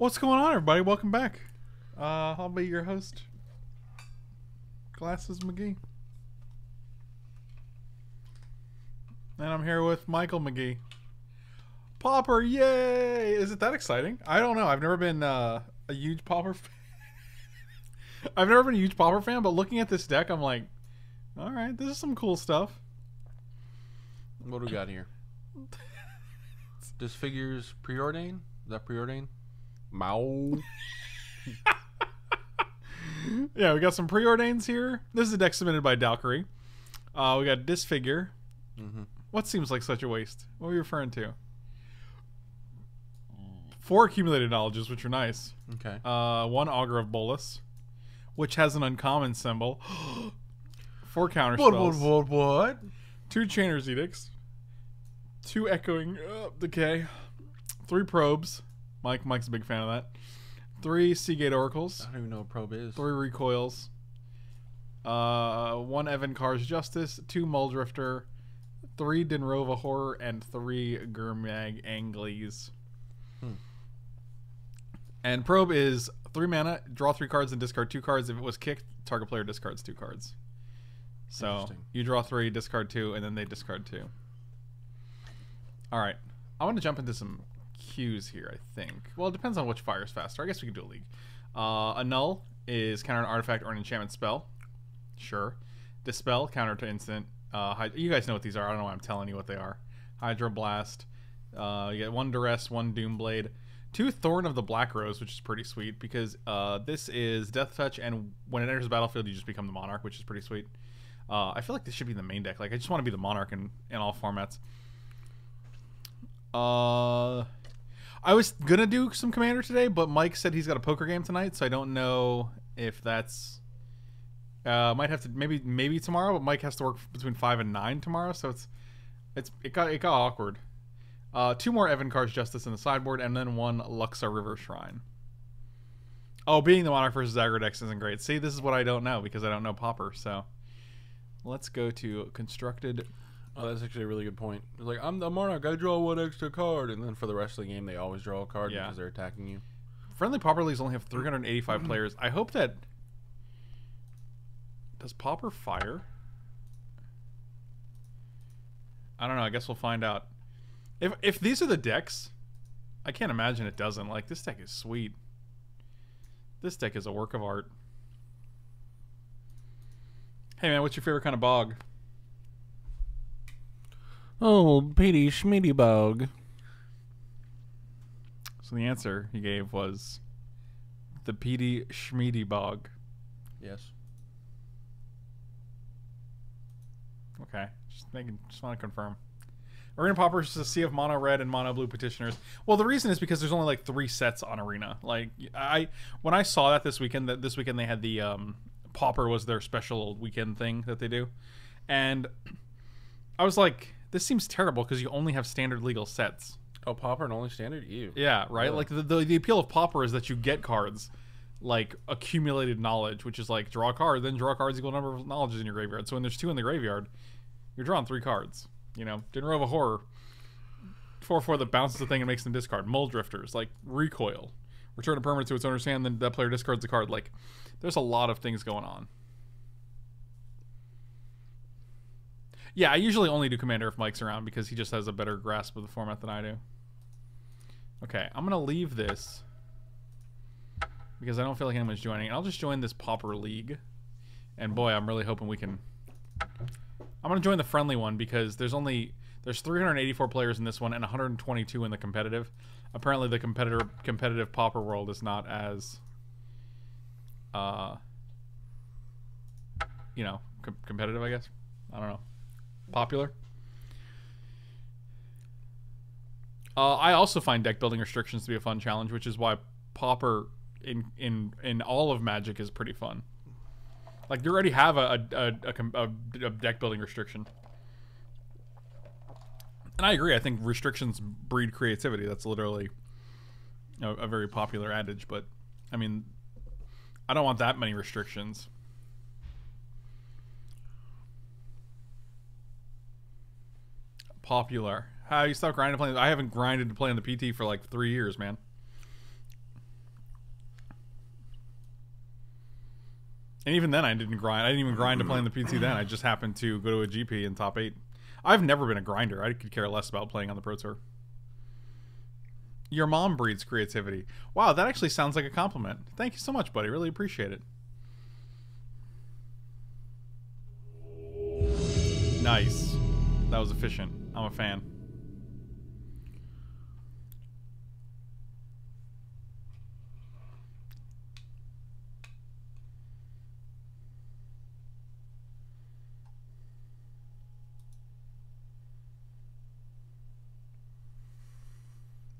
What's going on, everybody? Welcome back. Uh, I'll be your host, Glasses McGee. And I'm here with Michael McGee. Pauper, yay! Is it that exciting? I don't know. I've never been uh, a huge Pauper fan. I've never been a huge Pauper fan, but looking at this deck, I'm like, all right, this is some cool stuff. What do we got here? Disfigures preordain? Is that preordain? Mao. yeah, we got some preordains here. This is a deck submitted by Dalkery. Uh, we got Disfigure. Mm-hmm. What seems like such a waste? What are you referring to? Four accumulated knowledges, which are nice. Okay. Uh, one Augur of Bolas, which has an uncommon symbol. Four counter What, spells. what, what, what? Two Chainer's Edicts. Two Echoing uh, Decay. Three Probes. Mike, Mike's a big fan of that. Three Sea Gate Oracles. I don't even know what probe is. Three Recoils. Uh, one Evincar's Justice. Two Mulldrifter. Three Dinrova Horror. And three Gurmag Anglers. Hmm. And Probe is three mana, draw three cards and discard two cards. If it was kicked, target player discards two cards. So you draw three, discard two, and then they discard two. All right, I want to jump into some cues here. I think. Well, it depends on which fires faster. I guess we can do a league. Uh, Annul is counter an artifact or an enchantment spell. Sure. Dispel counter to instant. Uh, you guys know what these are. I don't know why I'm telling you what they are. Hydroblast. Uh, you get one Duress, one Doom Blade, two Thorn of the Black Rose, which is pretty sweet because uh, this is deathtouch, and when it enters the battlefield, you just become the Monarch, which is pretty sweet. Uh, I feel like this should be the main deck. Like I just want to be the Monarch in, in all formats. Uh, I was gonna do some Commander today, but Mike said he's got a poker game tonight, so I don't know if that's. Uh, might have to maybe maybe tomorrow, but Mike has to work between five and nine tomorrow, so it's it's it got it got awkward. Uh, two more Evincar's Justice in the sideboard, and then one Luxa River Shrine. Oh, being the Monarch versus Aggro decks isn't great. See, this is what I don't know because I don't know Pauper. So let's go to constructed. Oh, that's actually a really good point. It's like, I'm the Monarch, I draw one extra card. And then for the rest of the game, they always draw a card Yeah. because they're attacking you. Friendly Pauper leagues only have 385 players. I hope that. Does Pauper fire? I don't know. I guess we'll find out. If if these are the decks, I can't imagine it doesn't. Like this deck is sweet. This deck is a work of art. Hey man, what's your favorite kind of bog? Oh, Petey Schmeedy Bog. So the answer he gave was the Petey Schmeedy bog. Yes. Okay, just making, just want to confirm. Arena Pauper is a sea of mono red and mono blue petitioners. Well, the reason is because there's only like three sets on Arena. Like I, when I saw that this weekend, that this weekend they had the um, Pauper was their special weekend thing that they do, and I was like, this seems terrible because you only have standard legal sets. Oh, Pauper and only standard? Ew. Yeah, right. Like the, the the appeal of Pauper is that you get cards like accumulated knowledge, which is like draw a card, then draw cards equal number of knowledges in your graveyard. So when there's two in the graveyard, you're drawing three cards. You know, Dinrova Horror, four four that bounces the thing and makes them discard. Mulldrifters like recoil, return a permanent to its owner's hand, then that player discards the card. Like, there's a lot of things going on. Yeah, I usually only do Commander if Mike's around because he just has a better grasp of the format than I do. Okay, I'm gonna leave this because I don't feel like anyone's joining. I'll just join this Pauper League, and boy, I'm really hoping we can. I'm gonna join the friendly one because there's only there's 384 players in this one and 122 in the competitive. Apparently, the competitor competitive Pauper world is not as, uh, you know, com- competitive. I guess I don't know, popular. Uh, I also find deck building restrictions to be a fun challenge, which is why Pauper in in in all of Magic is pretty fun. Like you already have a a, a, a, a, deck building restriction, and I agree. I think restrictions breed creativity. That's literally a, a very popular adage. But I mean, I don't want that many restrictions. popular. How you stop grinding playing? I haven't grinded to play on the PT for like three years, man. And even then, I didn't grind. I didn't even grind to play on the PT then. I just happened to go to a GP in top eight. I've never been a grinder. I could care less about playing on the Pro Tour. Your mom breeds creativity. Wow, that actually sounds like a compliment. Thank you so much, buddy. Really appreciate it. Nice. That was efficient. I'm a fan.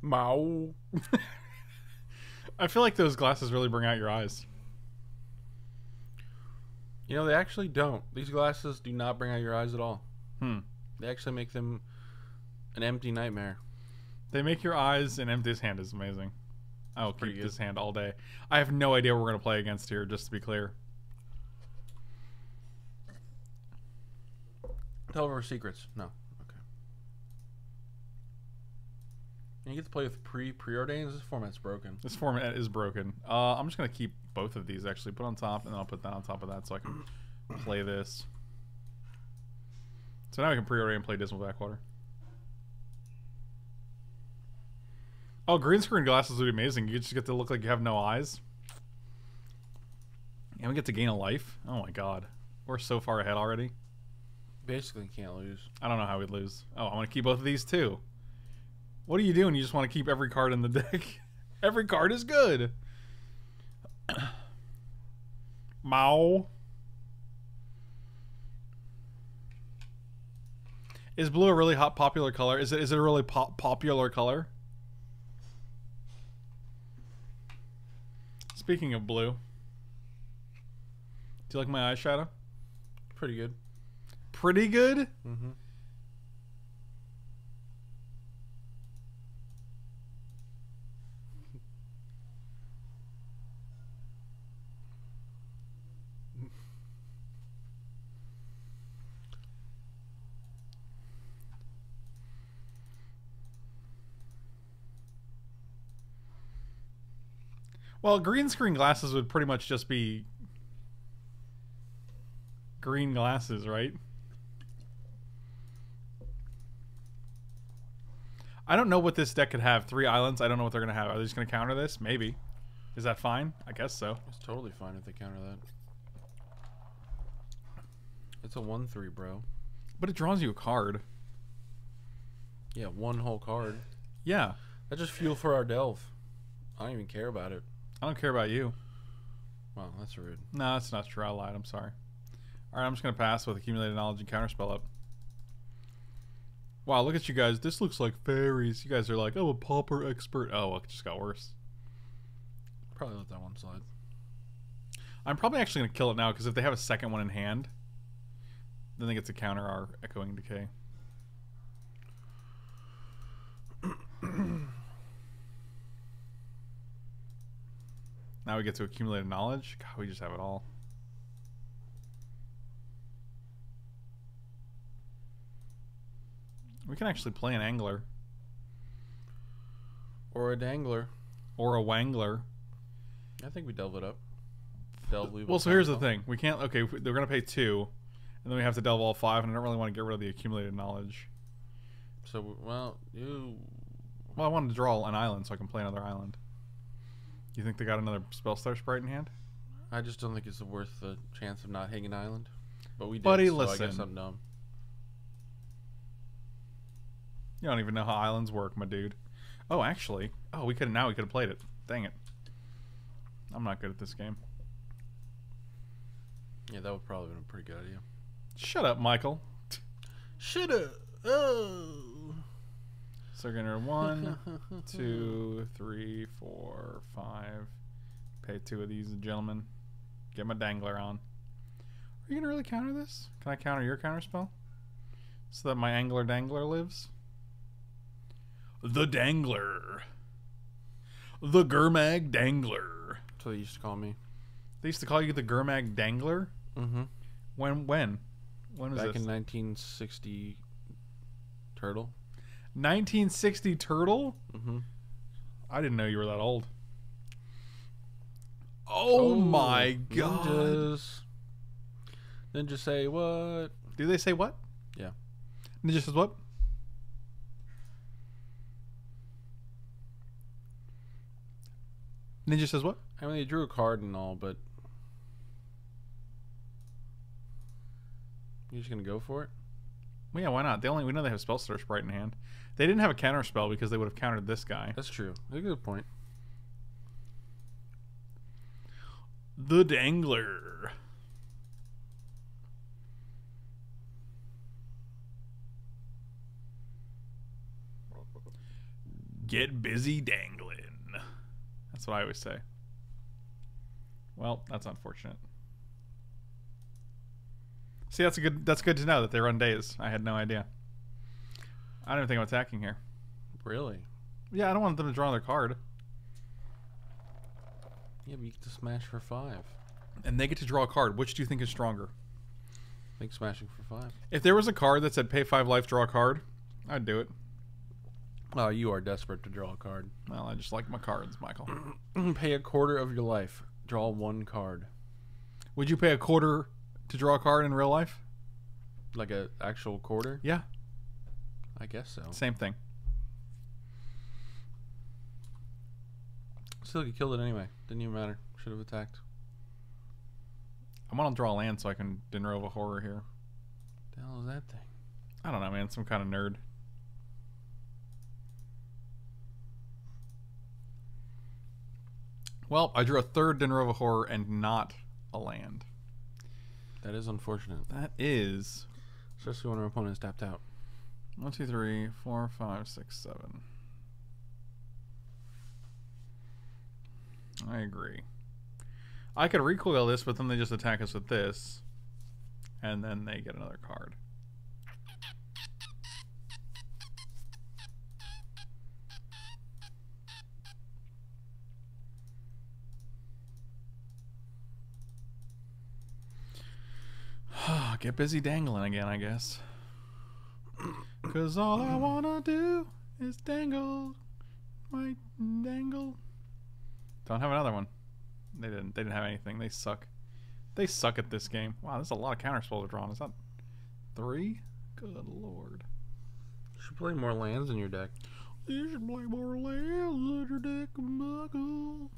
Mao. I feel like those glasses really bring out your eyes. You know, they actually don't. These glasses do not bring out your eyes at all. Hmm. They actually make them an empty nightmare. They make your eyes and empty. Hand is amazing. I'll keep good. this hand all day. I have no idea what we're gonna play against here, just to be clear. Tell her secrets. No. Okay. And you get to play with pre preordains. This format's broken. This format is broken. Uh, I'm just gonna keep both of these actually put on top, and then I'll put that on top of that so I can play this. So now we can pre-order and play Dismal Backwater. Oh, green screen glasses would be amazing. You just get to look like you have no eyes. And we get to gain a life. Oh my god. We're so far ahead already. Basically, can't lose. I don't know how we'd lose. Oh, I want to keep both of these too. What are you doing? You just want to keep every card in the deck. every card is good. Mao. Is blue a really hot popular color? Is it is it a really pop popular color? Speaking of blue. Do you like my eyeshadow? Pretty good. Pretty good? Mm-hmm. Well, green screen glasses would pretty much just be green glasses, right? I don't know what this deck could have. Three islands. I don't know what they're gonna have. Are they just gonna counter this? Maybe. Is that fine? I guess so. It's totally fine if they counter that. It's a one three, bro. But it draws you a card. Yeah, one whole card. Yeah. That's just fuel for our delve. I don't even care about it. I don't care about you. Wow, that's rude. No, that's not true. I lied. I'm sorry. All right, I'm just gonna pass with accumulated knowledge and counterspell up. Wow, look at you guys. This looks like fairies. You guys are like, oh, a pauper expert. Oh, it just got worse. Probably let that one slide. I'm probably actually gonna kill it now because if they have a second one in hand, then they get to counter our echoing decay. now we get to accumulate knowledge. God, we just have it all. We can actually play an angler Or a dangler. or a wangler. I think we delve it up. Delve Well, so here's the thing: we can't. Okay, they're gonna pay two, and then we have to delve all five, and I don't really want to get rid of the accumulated knowledge. So well, you Well, I wanted to draw an island so I can play another island. You think they got another Spellstutter Sprite in hand? I just don't think it's worth the chance of not hitting an island. But we did, Buddy, so I guess listen. I'm dumb. You don't even know how islands work, my dude. Oh, actually, oh, we could have now we could have played it. Dang it! I'm not good at this game. Yeah, that would probably been a pretty good idea. Shut up, Michael. Shut up. Oh. So we're gonna one, two, three, four, five. Pay two of these, gentlemen. Get my dangler on. Are you gonna really counter this? Can I counter your counter spell? So that my angler dangler lives? The dangler. The Gurmag dangler. That's what they used to call me. They used to call you the Gurmag dangler? Mm-hmm. When when? When was Back this? in 1960, turtle. 1960 turtle? Mm-hmm. I didn't know you were that old. Oh, my god. Ninjas. Ninja say what? Do they say what? Yeah. Ninja says what? Ninja says what? I mean, they drew a card and all, but you're just gonna go for it? Well, yeah, why not? They only we know they have Spellstutter Sprite in hand. They didn't have a counter spell because they would have countered this guy. That's true. That's a good point. The Dangler. Get busy dangling. That's what I always say. Well, that's unfortunate. See, that's a good. That's good to know that they run Daze. I had no idea. I don't even think I'm attacking here. Really? Yeah, I don't want them to draw their card, Yeah, but you get to smash for five. and they get to draw a card. Which do you think is stronger? I think smashing for five. If there was a card that said pay five life, draw a card, I'd do it. Oh, you are desperate to draw a card. Well, I just like my cards, Michael. Pay a quarter of your life. Draw one card. Would you pay a quarter to draw a card in real life? Like a actual quarter? Yeah, I guess so. same thing. Still, you killed it anyway. Didn't even matter. Should have attacked. I want to draw a land so I can Dinrova horror here. The hell is that thing? I don't know, man. Some kind of nerd. Well, I drew a third Dinrova horror and not a land. That is unfortunate. That is Especially when our opponent's tapped out. One, two, three, four, five, six, seven. I agree. I could recoil this, but then they just attack us with this, and then they get another card. Get busy dangling again, I guess. Cause all I wanna do is dangle, my dangle. Don't have another one. They didn't. They didn't have anything. They suck. They suck at this game. Wow, there's a lot of counter spells drawn. Is that three? Good lord. You should play more lands in your deck. You should play more lands in your deck, Michael.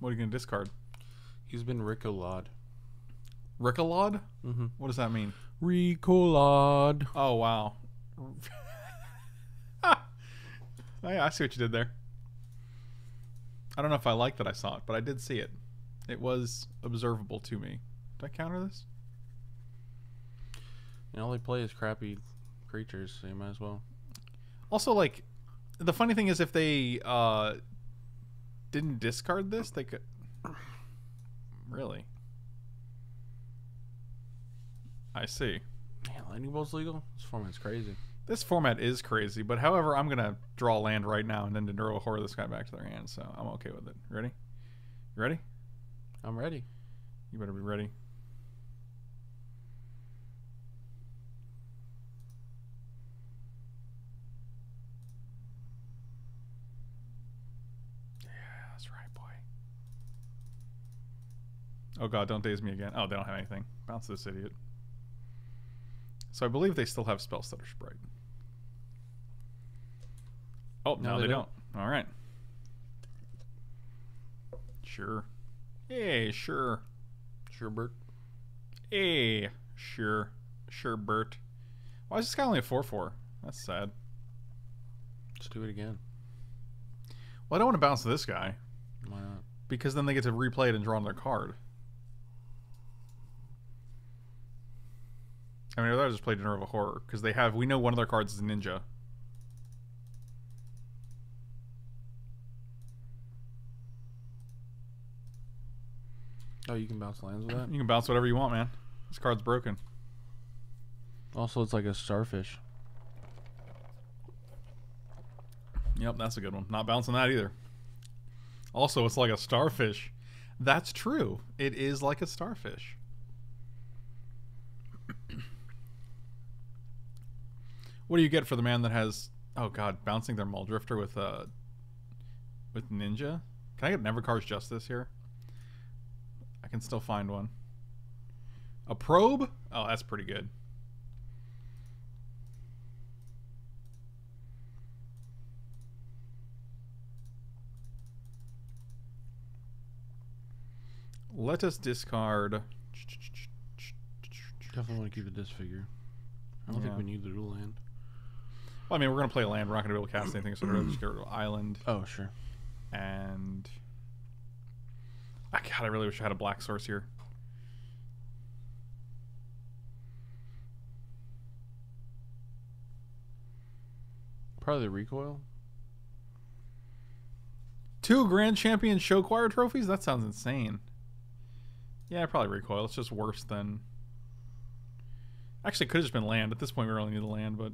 What are you gonna discard? He's been Ricolod. Rickalod? Mm-hmm. What does that mean? Ricolod. Oh wow. I, I see what you did there. I don't know if I like that I saw it, but I did see it. It was observable to me. Did I counter this? You know, all they play is crappy creatures, so you might as well. Also, like, the funny thing is, if they uh, didn't discard this, they could. Really? I see. Man, Lightning Bolt's legal? This format's crazy. This format is crazy, but however, I'm gonna draw land right now and then Dinrova horror this guy back to their hand, so I'm okay with it. Ready? You ready? I'm ready. You better be ready. Yeah, that's right, boy. Oh god, don't daze me again. Oh, they don't have anything. Bounce this idiot. So I believe they still have Spellstutter Sprite. Oh no, No, they, they don't. All right. Sure. Hey, sure. Sure, Bert. Hey, sure. Sure, Bert. Why is this guy only a 4 4? That's sad. Let's do it again. Well, I don't want to bounce this guy Why not? because then they get to replay it and draw another card. I mean, rather just play Dinrova Horror because they have. We know one of their cards is a ninja. Oh, you can bounce lands with that? You can bounce whatever you want, man. This card's broken. Also, it's like a starfish. Yep, that's a good one. Not bouncing that either. Also, it's like a starfish. That's true. It is like a starfish. What do you get for the man that has oh god, bouncing their Mulldrifter with uh with Ninja? Can I get never Nevercar's Justice here? I can still find one. A probe? Oh, that's pretty good. Let us discard. Definitely want to keep the disfigure. I don't Yeah. think we need the dual land. Well, I mean, we're gonna play a land. We're not gonna be able to cast anything, so we're just go to island Oh, sure. and. I God, I really wish I had a black source here. Probably the recoil. Two Grand Champion Show Choir trophies? That sounds insane. Yeah, probably recoil. It's just worse than. Actually, it could have just been land. At this point, we really need the land, but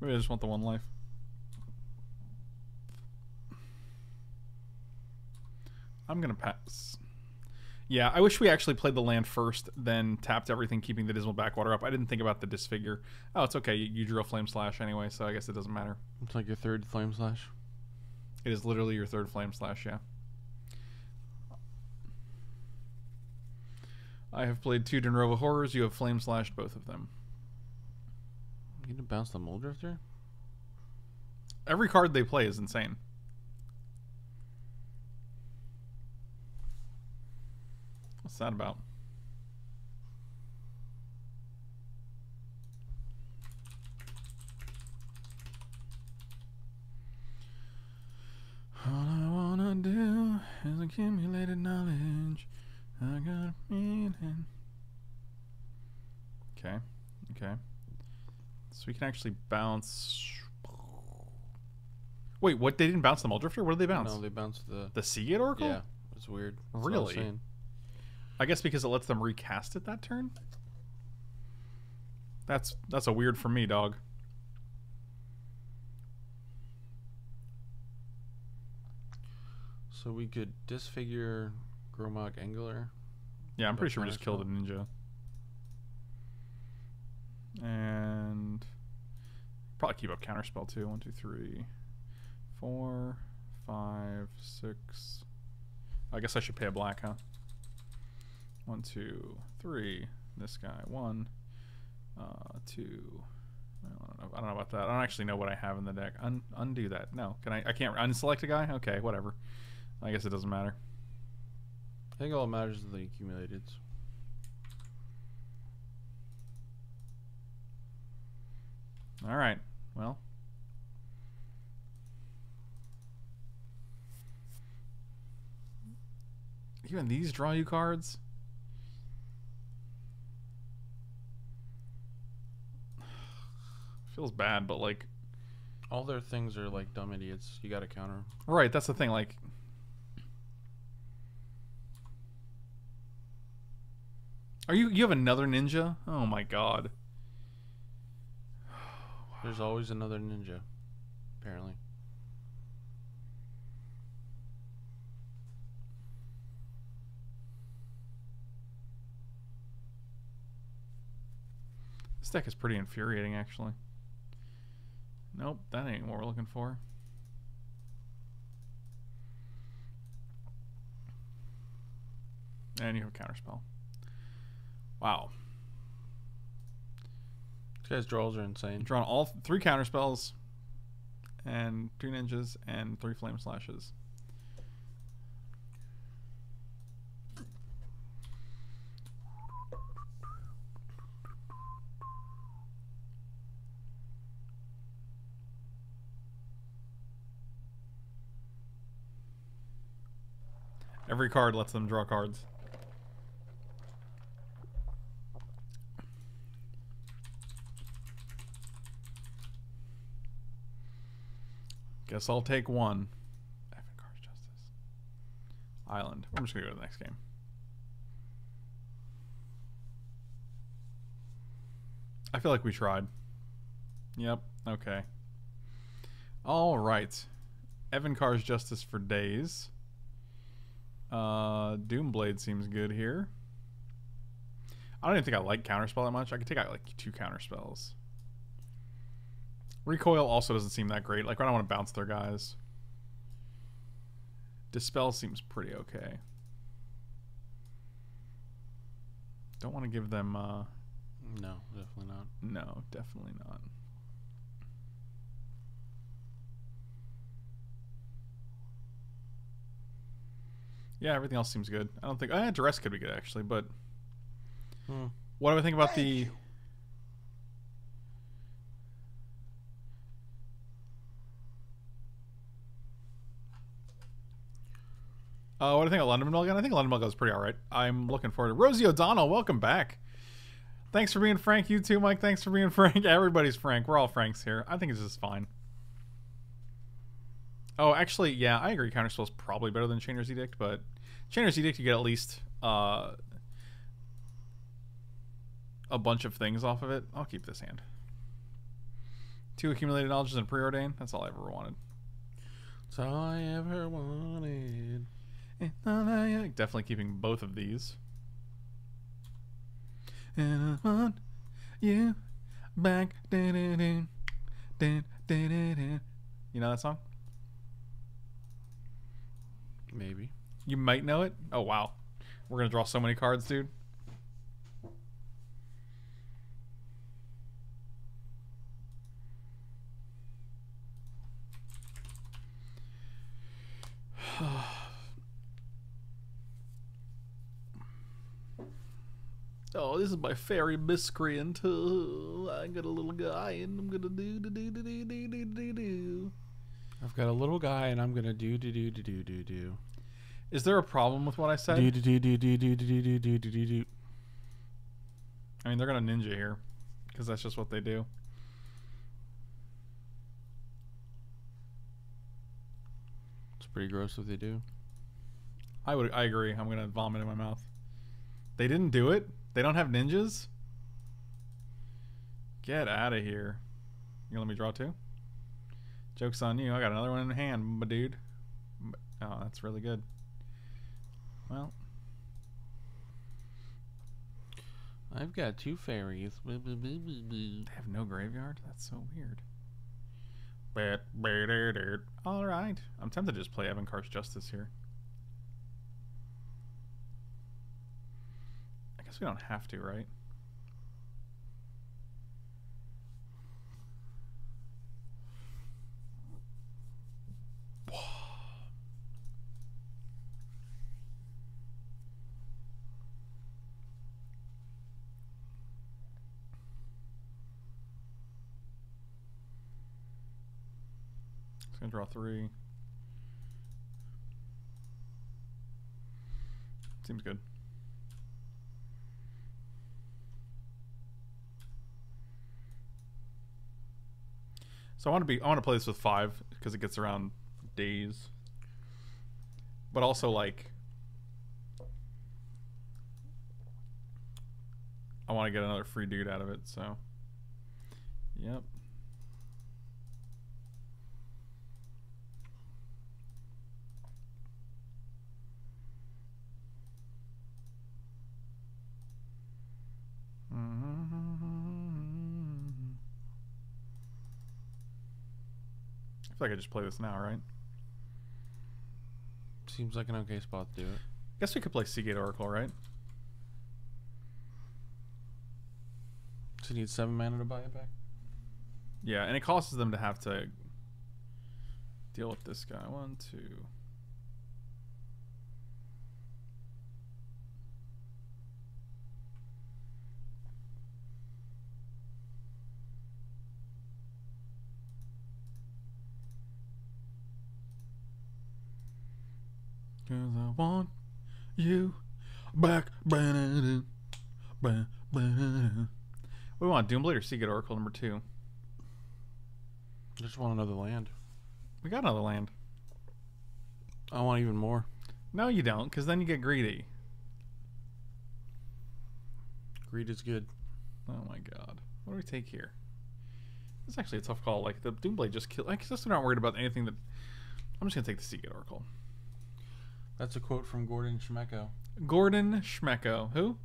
maybe I just want the one life. I'm gonna pass. Yeah, I wish we actually played the land first, then tapped everything, keeping the Dismal Backwater up. I didn't think about the disfigure. Oh, it's okay. You, you drew a Flame Slash anyway, so I guess it doesn't matter. It's like your third flame slash. It is literally your third flame slash, yeah. I have played two Dinrova horrors. You have flame slashed both of them. You gonna bounce the Mulldrifter? Every card they play is insane. What's that about? All I wanna do is accumulated knowledge. I got a meaning. Okay, okay. So we can actually bounce. Wait, what? They didn't bounce the Mulldrifter? What did they bounce? No, they bounced the. the Sea Gate Oracle? Yeah, it's weird. That's Really? I guess because it lets them recast it that turn. That's that's a weird for me, dog. So we could disfigure Gurmag Angler. Yeah, I'm pretty sure we just killed a ninja. And probably keep up counterspell too. One, two, three, four, five, six. I guess I should pay a black, huh? One, two, three. This guy. One, uh, two. I don't know. I don't know about that. I don't actually know what I have in the deck. Un- undo that. No, can I? I can't unselect a guy. Okay, whatever. I guess it doesn't matter. I think all that matters is the accumulated. All right. Well. Even these draw you cards? Feels bad, but like All their things are like dumb idiots. You gotta counter. right, that's the thing like Are you you have another ninja? Oh my god. There's always another ninja, apparently. This deck is pretty infuriating, actually. Nope, that ain't what we're looking for. And you have a counterspell. Wow. Guys' draws are insane. Drawn all th- three counterspells, and two ninjas, and three flame slashes. Every card lets them draw cards. Guess I'll take one. Evan Car's Justice. Island. I'm just gonna go to the next game. I feel like we tried. Yep. Okay. All right. Evincar's Justice for days. Uh, Doom Blade seems good here. I don't even think I like counterspell that much. I could take out like two counterspells. Recoil also doesn't seem that great. Like I don't want to bounce their guys. Dispel seems pretty okay. Don't want to give them. Uh, No, definitely not. no, definitely not. Yeah, everything else seems good. I don't think. Eh, duress could be good actually, but Hmm. what do I think about the? Uh, what do you think of London Mulligan? I think London Mulligan is pretty alright. I'm looking forward to Rosie O'Donnell. Welcome back. Thanks for being Frank. You too, Mike. Thanks for being Frank. Everybody's Frank. We're all Franks here. I think it's just fine. Oh, actually, yeah, I agree. Counterspell is probably better than Chainer's Edict, but Chainer's Edict you get at least uh, a bunch of things off of it. I'll keep this hand. Two accumulated knowledges and preordain. That's all I ever wanted. That's all I ever wanted. Uh, definitely keeping both of these. And I want you back. You know that song? Maybe. You might know it. Oh wow, we're gonna draw so many cards, dude. Oh, this is my Faerie Miscreant. Oh, I got a little guy, and I'm gonna do do do do do do do do do. I've got a little guy, and I'm gonna do do do do do do do. Is there a problem with what I said? Do do do do do do do do do do do do. I mean, they're gonna ninja here, because that's just what they do. It's pretty gross if they do. I would. I agree. I'm gonna vomit in my mouth. They didn't do it. They don't have ninjas. Get out of here. You gonna let me draw two? Joke's on you. I got another one in hand, my dude. Oh, that's really good. Well, I've got two fairies. they have no graveyard. That's so weird. But, but, all right. I'm tempted to just play Evincar's Justice here. Guess we don't have to, right? Gonna draw three. Seems good. So I want to be I want to play this with five because it gets around Daze. But also like I want to get another free dude out of it, so Yep. I feel like I just play this now, right? Seems like an okay spot to do it. Guess we could play Sea Gate Oracle, right? So you need seven mana to buy it back. Yeah, and it causes them to have to deal with this guy. One, two. Cause I want you back. Ba-da-da, ba- ba-da-da. We want Doom Blade or Sea Gate Oracle number two. I just want another land. We got another land. I want even more. No, you don't, because then you get greedy. Greed is good. Oh my god. What do we take here? It's actually a tough call. Like, the Doom Blade just killed. Like, just not worried about anything that. I'm just going to take the Sea Gate Oracle. That's a quote from Gordon Schmecko. Gordon Schmecko. Who?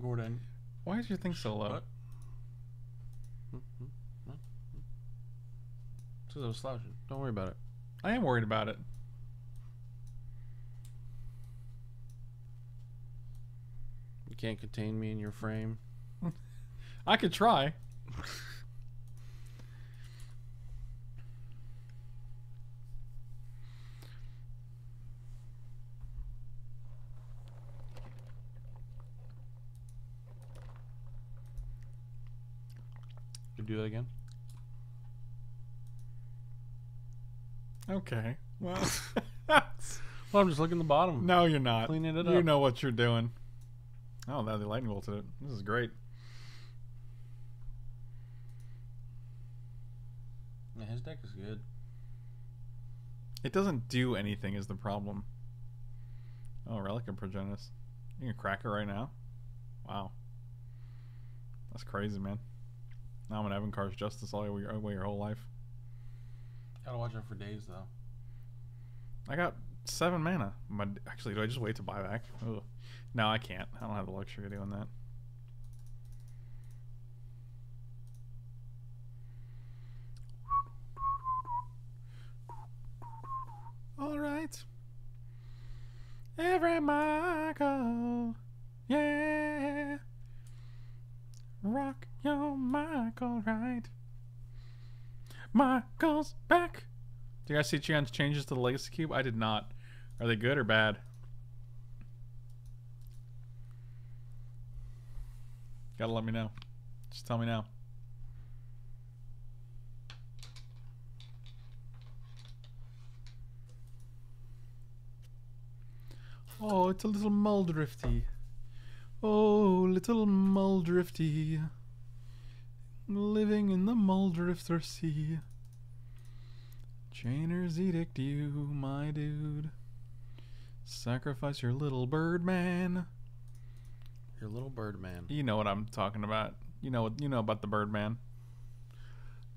Gordon. Why is your thing so low? What? Because I was slouching. Don't worry about it. I am worried about it. You can't contain me in your frame. I could try. Do that again? Okay. Well, Well, I'm just looking at the bottom. no, you're not. Cleaning it up. You know what you're doing. Oh, now the lightning bolted it. This is great. Yeah, his deck is good. It doesn't do anything is the problem. Oh, Relic and Progenitus. You can crack it right now? Wow. That's crazy, man. Now I'm an Evincar's Justice all your, uh, way your whole life. Gotta watch out for Daze, though. I got seven mana. My, actually, do I just wait to buy back? Ugh. No, I can't. I don't have the luxury of doing that. All right. Every Michael, yeah. Rock your Michael right. Michael's back. Do you guys see Chian's changes to the Legacy Cube? I did not. Are they good or bad? Gotta let me know. Just tell me now. Oh, it's a little Muldrifty. Oh, little Muldrifty. Living in the Mulldrifter Sea. Chainer's edict you, my dude. Sacrifice your little bird man. Your little bird man. You know what I'm talking about. You know what you know about the bird man.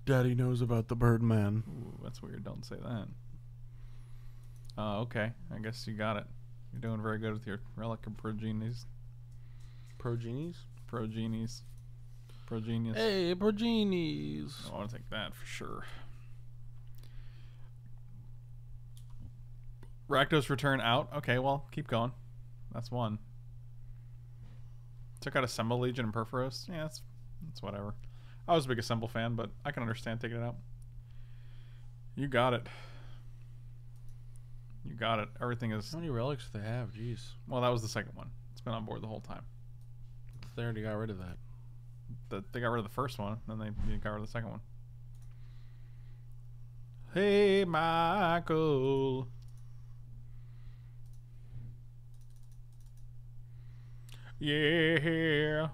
Daddy knows about the bird man. Ooh, that's weird. Don't say that. Oh, okay. I guess you got it. You're doing very good with your relic of progenies. Progenies? Progenies. Progenius. Hey, progenies. I want to take that for sure. Rakdos return out. Okay, well, keep going. That's one. Took out Assemble Legion and Purphoros. Yeah, that's that's whatever. I was a big Assemble fan, but I can understand taking it out. You got it. You got it. Everything is How many relics do they have? Jeez. well. That was the second one. It's been on board the whole time. They already got rid of that. The, they got rid of the first one, then they got rid of the second one. Hey, Michael. Yeah.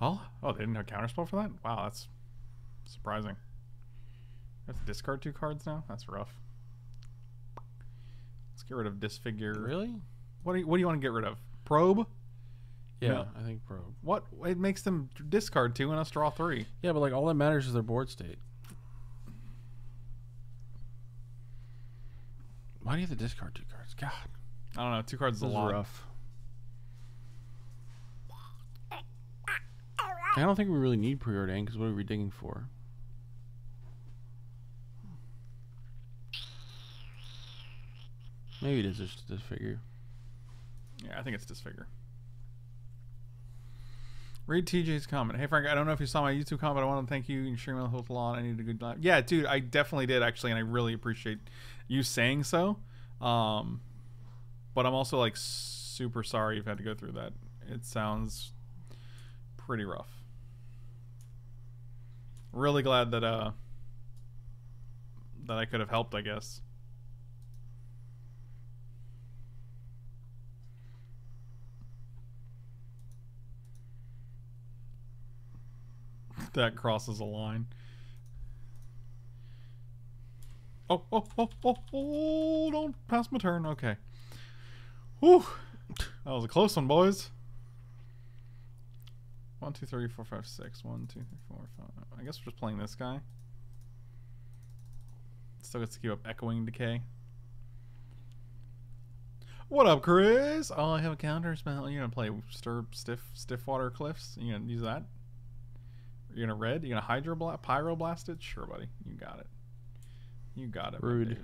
Oh, oh, they didn't have counterspell for that. Wow, that's surprising. Have discard two cards now. That's rough. Let's get rid of disfigure. Really? What do you, what do you want to get rid of? Probe. Yeah, No. I think probe. What? It makes them discard two and us draw three. Yeah, but like all that matters is their board state. Why do you have to discard two cards? God, I don't know. Two cards is a is lot. rough. I don't think we really need preordain because what are we digging for? Maybe it is just this figure. Yeah, I think it's disfigure. Read TJ's comment. Hey Frank, I don't know if you saw my YouTube comment, I want to thank you and on the whole lawn. I needed a good life. Yeah, dude, I definitely did actually, and I really appreciate you saying so. Um, but I'm also like super sorry you've had to go through that. It sounds pretty rough. Really glad that uh that I could have helped. I guess. that crosses a line. Oh, oh, oh, oh, oh, don't pass my turn. Okay. Whew. That was a close one, boys. One, two, three, four, five, six. One, two, three, four, five. I guess we're just playing this guy. Still gets to keep up echoing decay. What up, Chris? Oh, I have a counter spell. You're gonna play stir stiff stiff water cliffs. You gonna use that? You're gonna red. You're gonna hydroblast pyroblast it? Sure, buddy. You got it. You got it. Rude.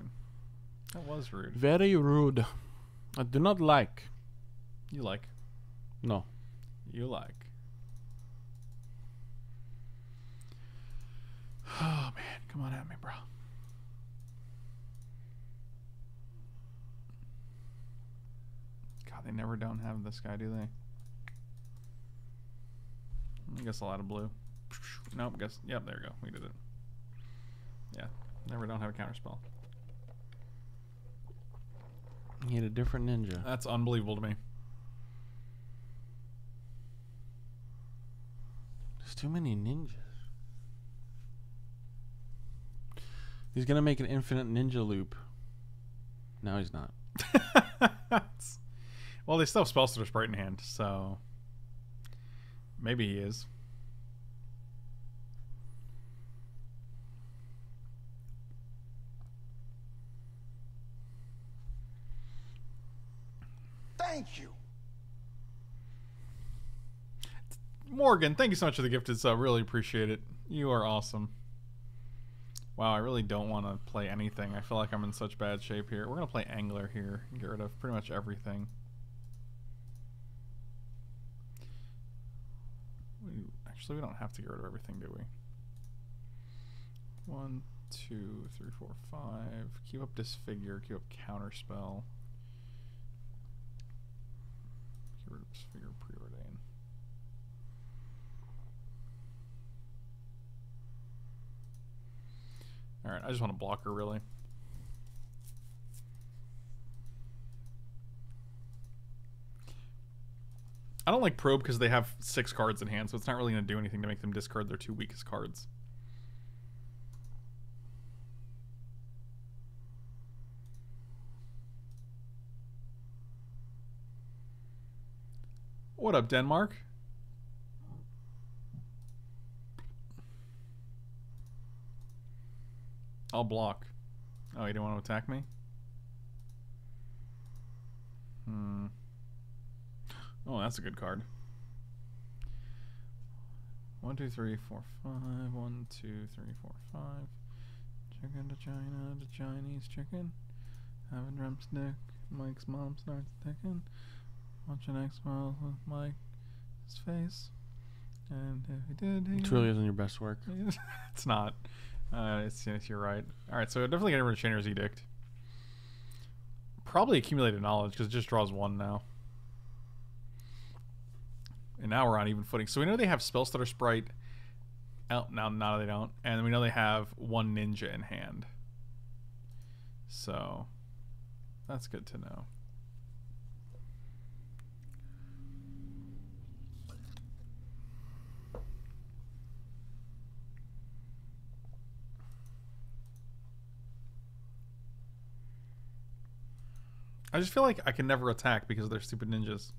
That was rude. Very rude. I do not like. You like. No. You like. Oh man, come on at me, bro. God, they never don't have this guy, do they? I guess a lot of blue. Nope, guess yep, there we go. We did it. Yeah. Never don't have a counter spell. He had a different ninja. That's unbelievable to me. There's too many ninjas. He's gonna make an infinite ninja loop. No, he's not. well, they still have Spellstutter Sprite in hand, so maybe he is. Thank you. Morgan, thank you so much for the gifted sub. Uh, really appreciate it. You are awesome. Wow, I really don't want to play anything. I feel like I'm in such bad shape here. We're going to play Angler here and get rid of pretty much everything. Actually, we don't have to get rid of everything, do we? One, two, three, four, five. Keep up Disfigure. Keep up Counterspell. Preordain. Alright, I just want to block her, really. I don't like Probe because they have six cards in hand, so it's not really going to do anything to make them discard their two weakest cards. What up, Denmark? I'll block. Oh, you don't want to attack me? Hmm. Oh, that's a good card. One, two, three, four, five. One, two, three, four, five. Chicken to China to Chinese chicken. Having drumstick. Mike's mom starts ticking. Watching X Files with Mike's face. And if he did, he It really isn't your best work. it's not. Uh, it's, it's you're right. All right, so definitely getting rid of Chainer's Edict. Probably accumulated knowledge because it just draws one now. And now we're on even footing. So we know they have Spellstutter Sprite. Oh, now now they don't, and we know they have one ninja in hand. So that's good to know. I just feel like I can never attack because they're stupid ninjas.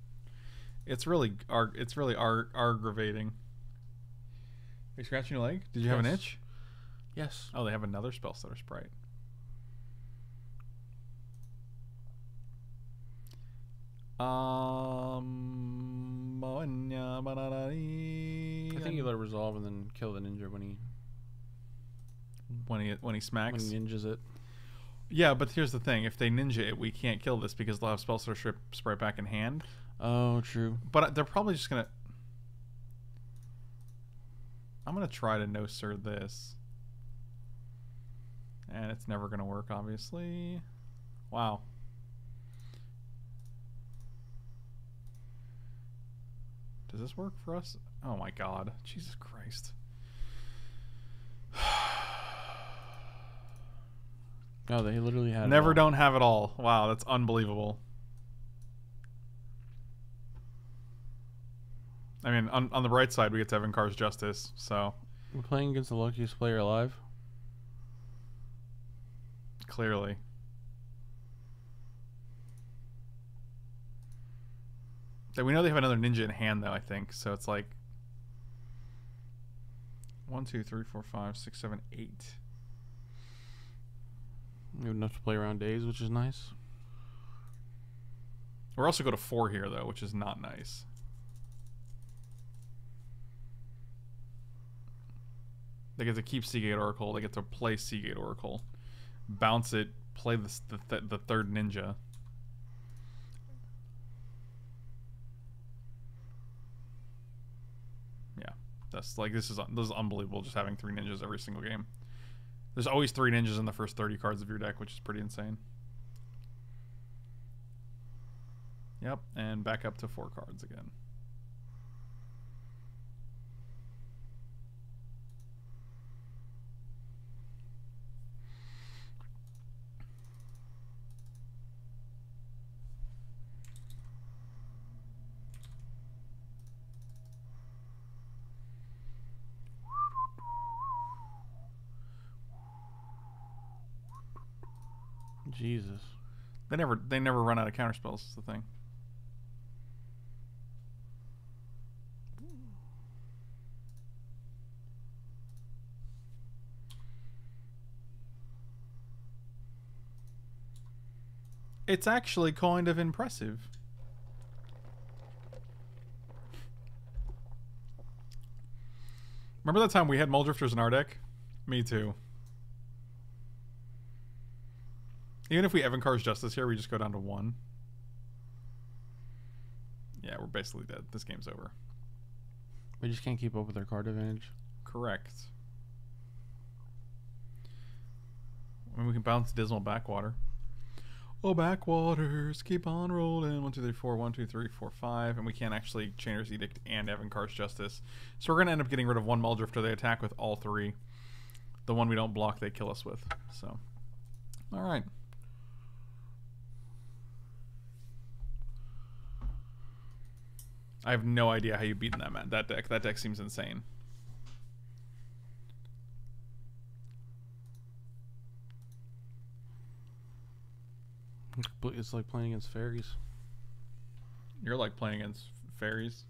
It's really ar- it's really ar- aggravating. Are you scratching your leg? Did you have an itch? Yes. Oh, they have another spell Spellstutter Sprite. Um, I think you let it resolve and then kill the ninja when he when he when he when smacks. he ninjas it. Yeah, but here's the thing: if they ninja it, we can't kill this because they'll have Spellstutter Strip Sprite back in hand. Oh, true. But they're probably just gonna. I'm gonna try to no sir this, and it's never gonna work, obviously. Wow. Does this work for us? Oh my god. Jesus Christ. Oh, they literally had it Never don't have it all. Wow, that's unbelievable. I mean, on, on the bright side, we get to Evincar's Justice, so We're playing against the luckiest player alive. clearly. We know they have another ninja in hand, though, I think. So it's like. One, two, three, four, five, six, seven, eight. We enough to play around Daze, which is nice. We're also go to four here though, which is not nice. They get to keep Sea Gate Oracle. They get to play Sea Gate Oracle, bounce it, play the th the third ninja. Yeah, that's like this is this is unbelievable. Just having three ninjas every single game. There's always three ninjas in the first 30 cards of your deck, which is pretty insane. Yep, and back up to four cards again. Jesus. They never they never run out of counter spells. Is the thing. It's actually kind of impressive. Remember that time we had Mulldrifters in our deck? Me too. Even if we Evincar's Justice here, we just go down to one. Yeah, we're basically dead. This game's over. We just can't keep up with their card advantage. Correct. Mean, we can bounce Dismal Backwater. Oh, backwaters, keep on rolling. One, two, three, four. One, two, three, four, five. And we can't actually Chainer's Edict and Evincar's Justice. So we're going to end up getting rid of one Mulldrifter. They attack with all three. The one we don't block, they kill us with. So, all right. I have no idea how you've beaten that man, that deck. That deck seems insane. It's like playing against fairies. You're like playing against fairies.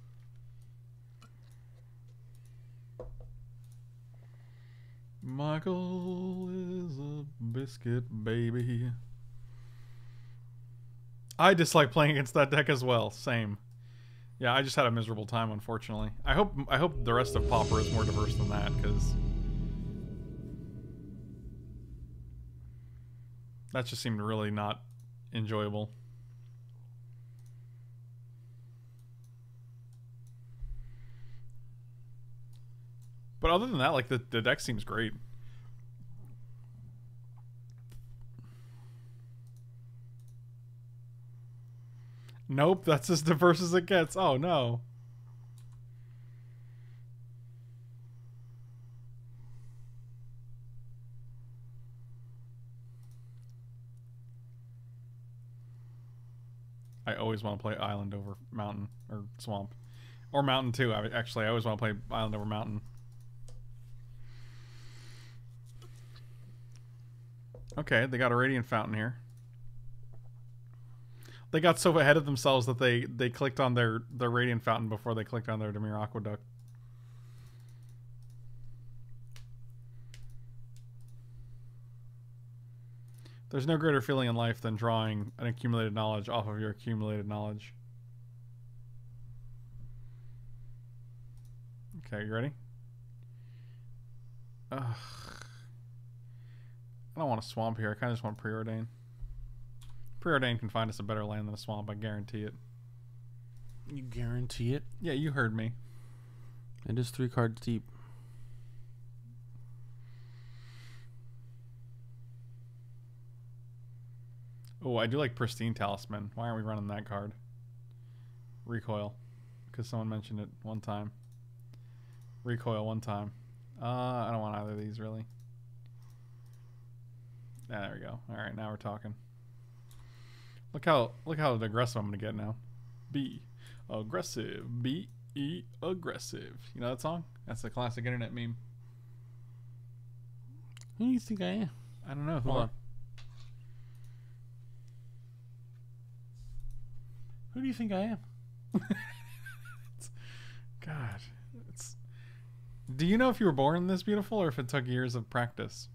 Michael is a biscuit baby. I dislike playing against that deck as well. Same. Yeah, I just had a miserable time, unfortunately. I hope I hope the rest of Pauper is more diverse than that, because that just seemed really not enjoyable. But other than that, like the, the deck seems great. Nope, that's as diverse as it gets. Oh no. I always want to play island over mountain or swamp. Or mountain too. I actually I always want to play island over mountain. Okay, they got a radiant fountain here. They got so ahead of themselves that they they clicked on their their radiant fountain before they clicked on their Dimir aqueduct. There's no greater feeling in life than drawing an accumulated knowledge off of your accumulated knowledge. Okay, you ready? Ugh. I don't want a swamp here. I kind of just want preordain. Preordain can find us a better land than a swamp. I guarantee it. You guarantee it? Yeah, you heard me. It is three cards deep. Oh, I do like Pristine Talisman. Why aren't we running that card? Recoil. Because someone mentioned it one time. Recoil one time. Uh, I don't want either of these, really. Ah, there we go. All right, now we're talking. Look how look how aggressive I'm gonna get now. Be aggressive. Be e aggressive. You know that song? That's a classic internet meme. Who do you think I am? I don't know. Who Hold are- on. Who do you think I am? God, it's. Do you know if you were born this beautiful or if it took years of practice?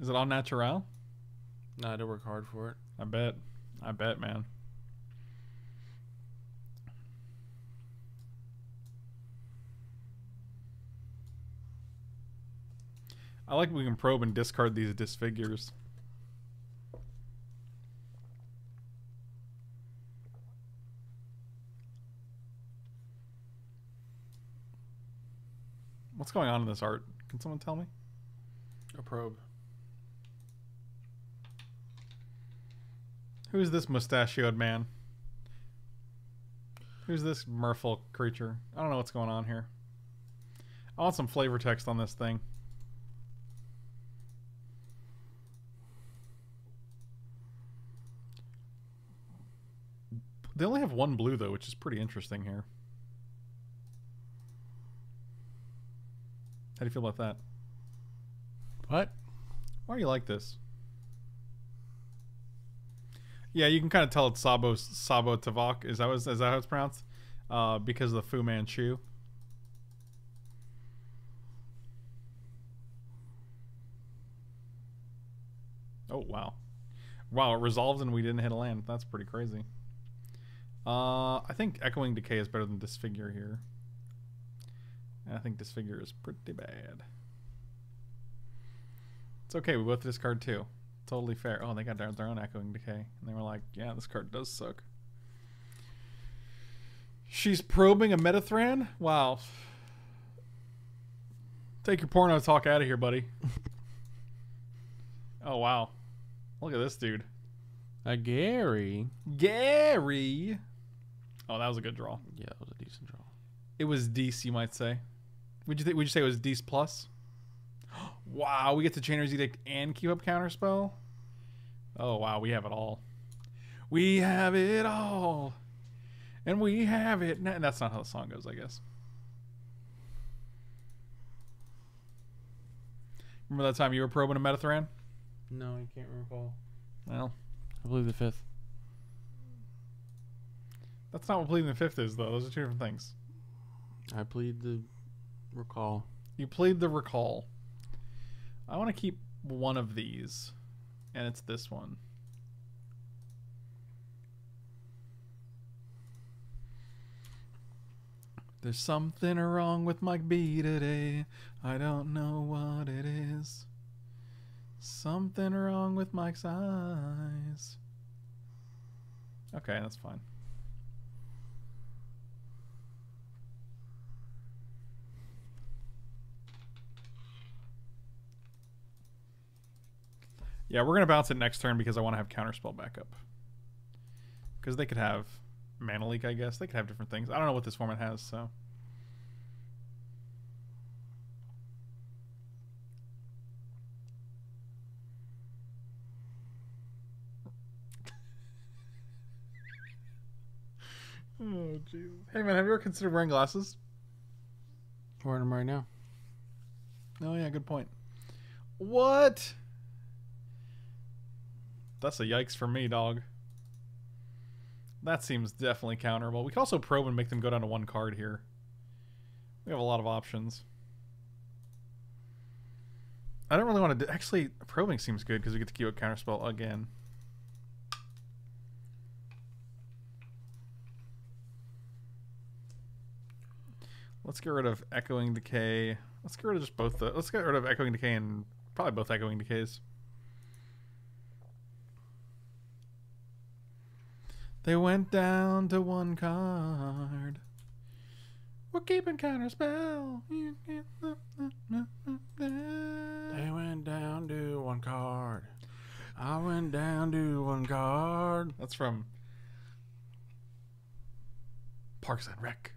Is it all natural? Nah, I had to work hard for it. I bet. I bet, man. I like we can probe and discard these disfigures. What's going on in this art? Can someone tell me? A probe. Who's this mustachioed man? Who's this merfolk creature? I don't know what's going on here. I want some flavor text on this thing. They only have one blue though, which is pretty interesting here. How do you feel about that? What? Why are you like this? Yeah, you can kind of tell it's Sabo Sabo Tavok. Is that was is that how it's pronounced? Uh, because of the Fu Manchu. Oh wow, wow! It resolved and we didn't hit a land. That's pretty crazy. Uh, I think Echoing Decay is better than Disfigure here. I think Disfigure is pretty bad. It's okay. We both discard two. Totally fair. Oh, they got their, their own Echoing Decay. And they were like, yeah, this card does suck. She's probing a Metathran? Wow. Take your porno talk out of here, buddy. oh, wow. Look at this dude. A Gary. Gary. Oh, that was a good draw. Yeah, that was a decent draw. It was Dece, you might say. Would you think? Would you say it was Dece plus? Wow, we get to Chainer's Edict and keep up Counterspell. Oh wow, we have it all. We have it all, and we have it. And that's not how the song goes, I guess. Remember that time you were probing a Metathran? No, I can't recall. Well, I believe the fifth. that's not what pleading the fifth is, though. Those are two different things. I plead the recall. You played the recall. I want to keep one of these, and it's this one. There's something wrong with Mike B today. I don't know what it is. Something wrong with Mike's eyes. Okay, that's fine. Yeah, we're gonna bounce it next turn because I want to have counterspell backup. Because they could have mana leak, I guess. They could have different things. I don't know what this format has, so. oh Jesus! Hey man, have you ever considered wearing glasses? Wearing them right now. Oh yeah, good point. What? That's a yikes for me, dog. That seems definitely counterable. We can also probe and make them go down to one card here. We have a lot of options. I don't really want to... Actually, probing seems good because we get to keep a counterspell again. Let's get rid of Echoing Decay. Let's get rid of just both the... Let's get rid of Echoing Decay and probably both Echoing Decays. They went down to one card. We're keeping counterspell. They went down to one card. I went down to one card. That's from Parks and Rec.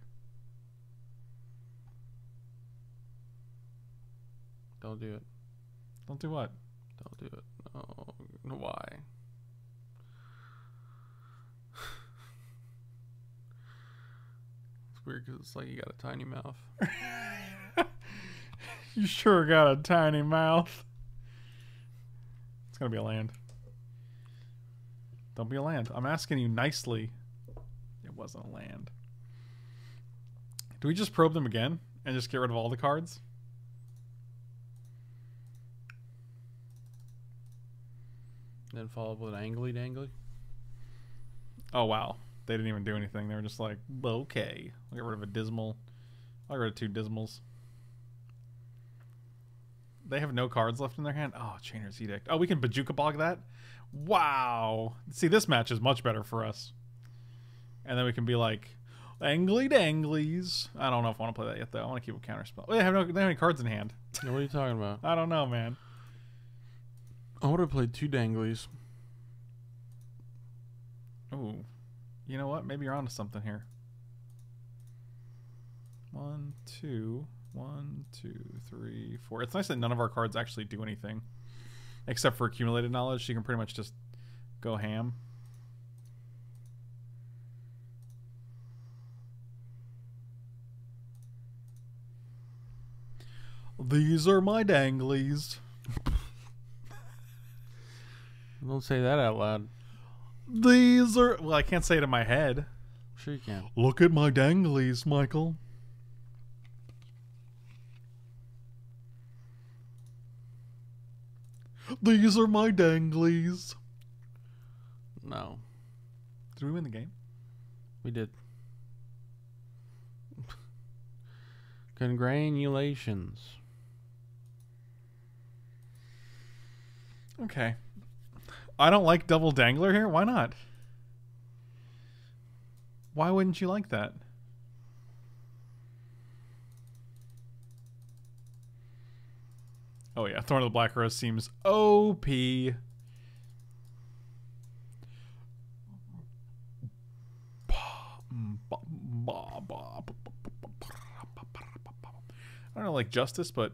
Don't do it. Don't do what? Don't do it. No. Why? It's weird because it's like you got a tiny mouth. you sure got a tiny mouth. It's gonna be a land. Don't be a land. I'm asking you nicely. It wasn't a land. Do we just probe them again and just get rid of all the cards? Then follow up with an angly dangly. Oh wow, they didn't even do anything. They were just like, okay, I'll get rid of a dismal. I'll get rid of two dismals. They have no cards left in their hand. Oh, Chainer's Edict. Oh, we can Bojuka Bog that. Wow. See, this match is much better for us. And then we can be like, Angly Danglies. I don't know if I want to play that yet, though. I want to keep a counter spell. Oh, they have no. They have any cards in hand. What are you talking about? I don't know, man. I would have played two danglies. Ooh. You know what? Maybe you're onto something here. One, two, one, two, three, four. It's nice that none of our cards actually do anything. Except for accumulated knowledge. You can pretty much just go ham. These are my danglies. Don't say that out loud. These are. Well, I can't say it in my head. Sure you can. Look at my danglies, Michael. These are my danglies. No, Did we win the game? we did. Congratulations. Okay. I don't like double dangler here. Why not? Why wouldn't you like that? Oh yeah, Thorn of the Black Rose seems OP. I don't know, like justice, but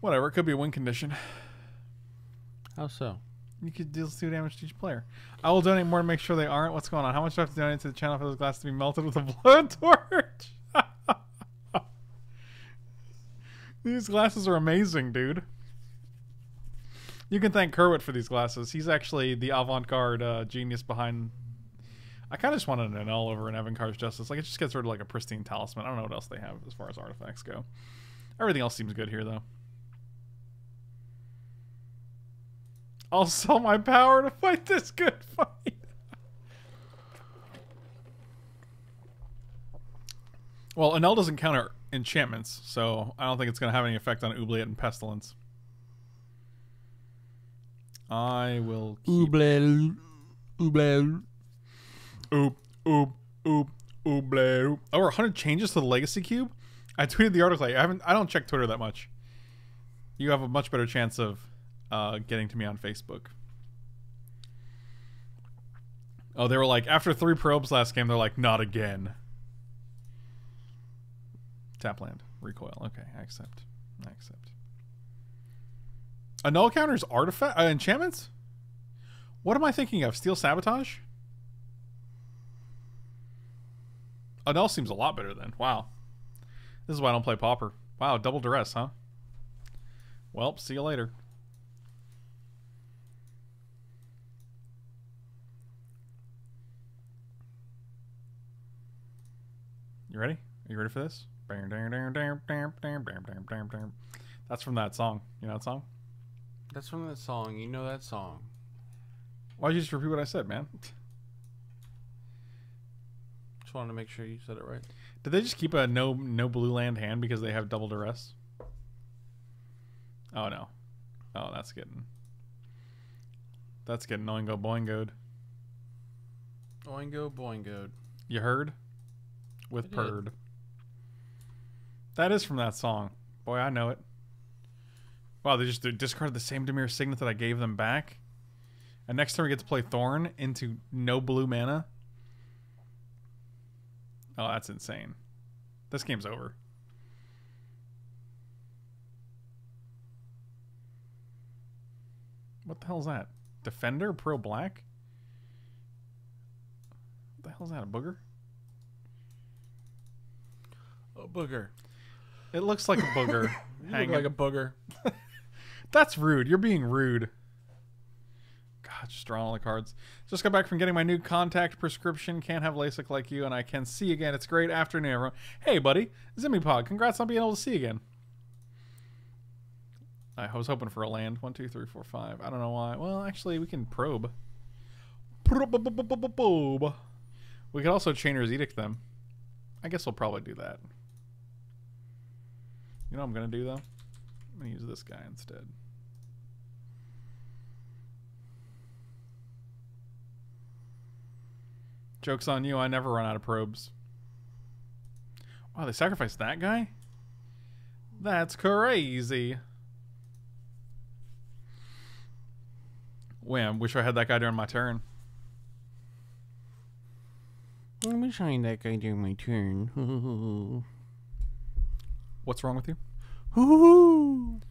whatever. It could be a win condition. How so? You could deal two damage to each player. I will donate more to make sure they aren't. What's going on? How much do I have to donate to the channel for those glasses to be melted with a blowtorch? these glasses are amazing, dude. You can thank Kerwit for these glasses. He's actually the avant-garde uh, genius behind. I kind of just wanted an L over an Evincar's Justice. Like it just gets rid of like a pristine talisman. I don't know what else they have as far as artifacts go. Everything else seems good here, though. I'll sell my power to fight this good fight. well, Annul doesn't counter enchantments, so I don't think it's going to have any effect on Oubliette and Pestilence. I will keep... Ooble. Ooble. Oop, oop, oop, oop. Over 100 changes to the Legacy Cube? I tweeted the article. I haven't. I don't check Twitter that much. You have a much better chance of uh, getting to me on Facebook. Oh, they were like, after three probes last game, they're like, not again. Tap land. Recoil. Okay, I accept. I accept. Annul counters artifact uh, enchantments? What am I thinking of? Steel sabotage? Annul seems a lot better then. Wow. This is why I don't play Pauper. Wow, double duress, huh? Well, see you later. You ready? Are you ready for this? That's from that song. You know that song? That's from that song. You know that song. Why'd you just repeat what I said, man? Just wanted to make sure you said it right. Did they just keep a no no blue land hand because they have double duress? Oh no. Oh, that's getting that's getting oingo boingoed. Oingo boingoed. You heard? With I did. purred. That is from that song. Boy, I know it. Wow, they just discarded the same Dimir Signet that I gave them back. And next turn we get to play Thorn into no blue mana. Oh, that's insane. This game's over. What the hell's that? Defender Pro Black? What the hell's that? A booger? A booger. It looks like a booger. Hanging. like a booger. That's rude. You're being rude. God, just drawing all the cards. Just got back from getting my new contact prescription. Can't have LASIK like you, and I can see again. It's great afternoon, everyone. Hey, buddy. Zimmypod, congrats on being able to see again. I was hoping for a land. One, two, three, four, five. I don't know why. Well, actually, we can probe. Probe. We could also Chainer's Edict them. I guess we'll probably do that. You know what I'm going to do, though? I'm going to use this guy instead. Joke's on you, I never run out of probes. Wow, they sacrificed that guy? That's crazy. Wham, wish I had that guy during my turn. I wish I had that guy during my turn. What's wrong with you? Hoo-hoo.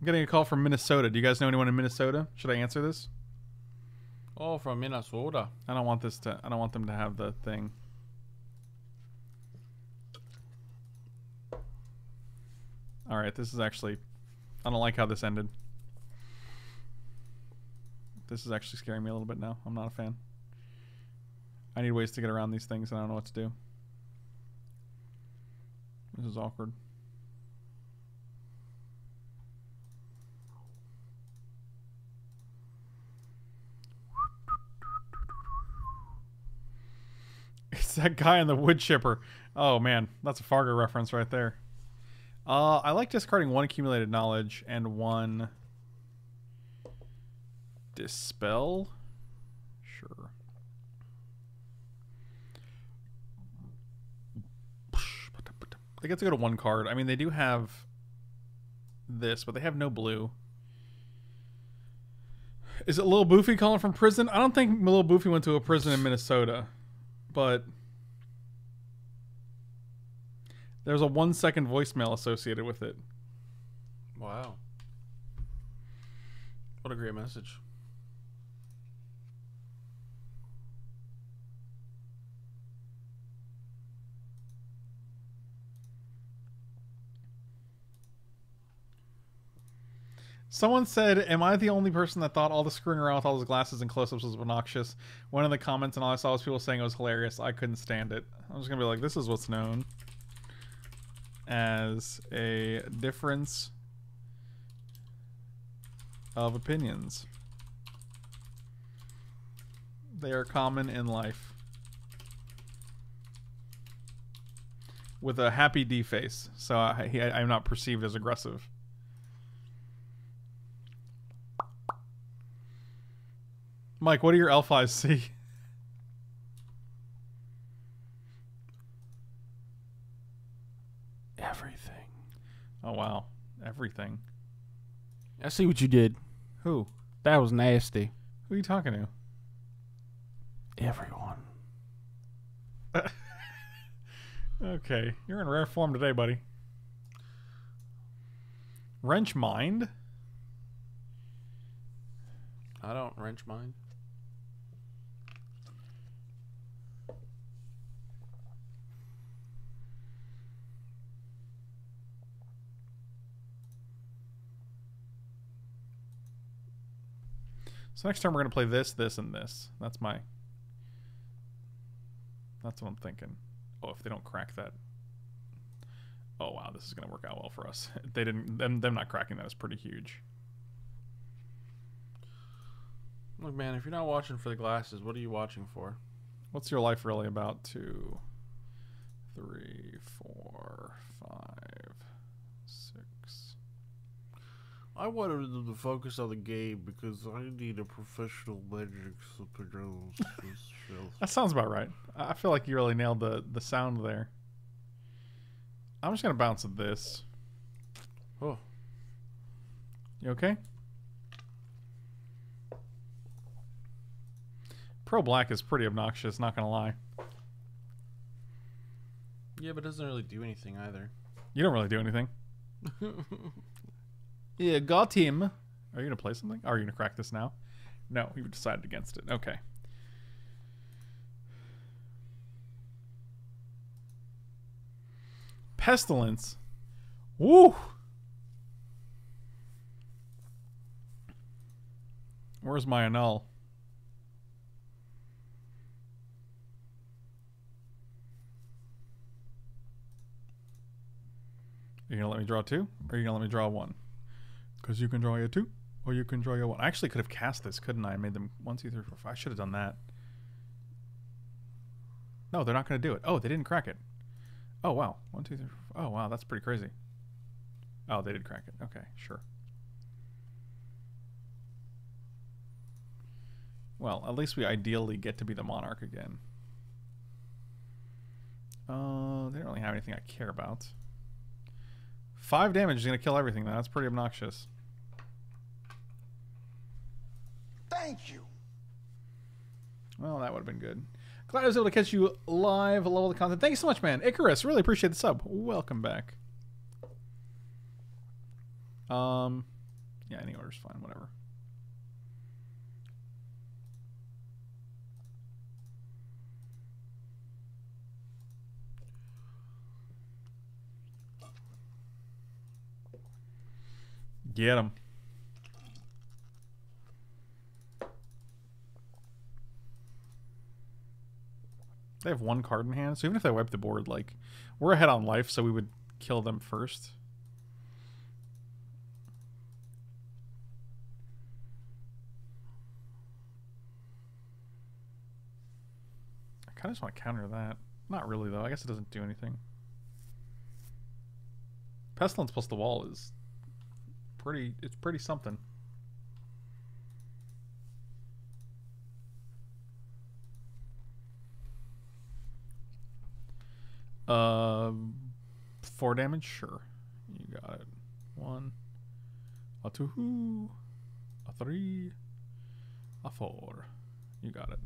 I'm getting a call from Minnesota. Do you guys know anyone in Minnesota? Should I answer this? Oh, from Minnesota. I don't want this to I don't want them to have the thing. Alright, this is actually I don't like how this ended. This is actually scaring me a little bit now. I'm not a fan. I need ways to get around these things and I don't know what to do. This is awkward. It's that guy in the wood chipper. Oh man, that's a Fargo reference right there. Uh, I like discarding one accumulated knowledge and one dispel. Sure. They get to go to one card. I mean, they do have this, but they have no blue. Is it Lil Boofy calling from prison? I don't think Lil Boofy went to a prison in Minnesota, but there's a one second voicemail associated with it. Wow. What a great message. Someone said, "Am I the only person that thought all the screwing around with all those glasses and close-ups was obnoxious?" One of the comments, and all I saw was people saying it was hilarious. I couldn't stand it. I'm just gonna be like, "This is what's known as a difference of opinions. They are common in life." With a happy D face, so I, I'm not perceived as aggressive. Mike, what do your elf eyes see? Everything. Oh wow, everything. I see what you did. Who? That was nasty. Who are you talking to? Everyone. Okay, you're in rare form today, buddy. Wrench mind? I don't wrench mine. So next time we're gonna play this, this, and this. That's my. That's what I'm thinking. Oh, if they don't crack that. Oh wow, this is gonna work out well for us. They didn't. Them, them not cracking that is pretty huge. Look, man, if you're not watching for the glasses, what are you watching for? What's your life really about? Two, three, four, five. I wanted them to focus on the game because I need a professional magic superheroes show. That sounds about right. I I feel like you really nailed the the sound there. I'm just gonna bounce at this. Oh, You okay? Pro Black is pretty obnoxious, not gonna lie. yeah, but it doesn't really do anything either. You don't really do anything. Yeah, got him. Are you gonna play something? Are you gonna crack this now? No, you decided against it. Okay. Pestilence. Woo! Where's my annul? Are you gonna let me draw two, or are you gonna let me draw one? Because you can draw a two, or you can draw a one. I actually could have cast this, couldn't I? I made them one, two, three, four, five. I should have done that. No, they're not gonna do it. Oh, they didn't crack it. Oh wow, one, two, three. Four. Oh wow, that's pretty crazy. Oh, they did crack it. Okay, sure. Well, at least we ideally get to be the monarch again. Uh, they don't really have anything I care about. Five damage is going to kill everything, though. That's pretty obnoxious. Thank you. Well, that would have been good. Glad I was able to catch you live, level the content. Thank you so much, man. Icarus, really appreciate the sub. Welcome back. Um, yeah, any order's fine, whatever. Get him. They have one card in hand, so even if they wipe the board, like we're ahead on life, so we would kill them first. I kind of just want to counter that. Not really though. I guess it doesn't do anything. Pestilence plus the wall is pretty. It's pretty something. Um, four damage, sure. You got it. One, a two, a three, a four. You got it.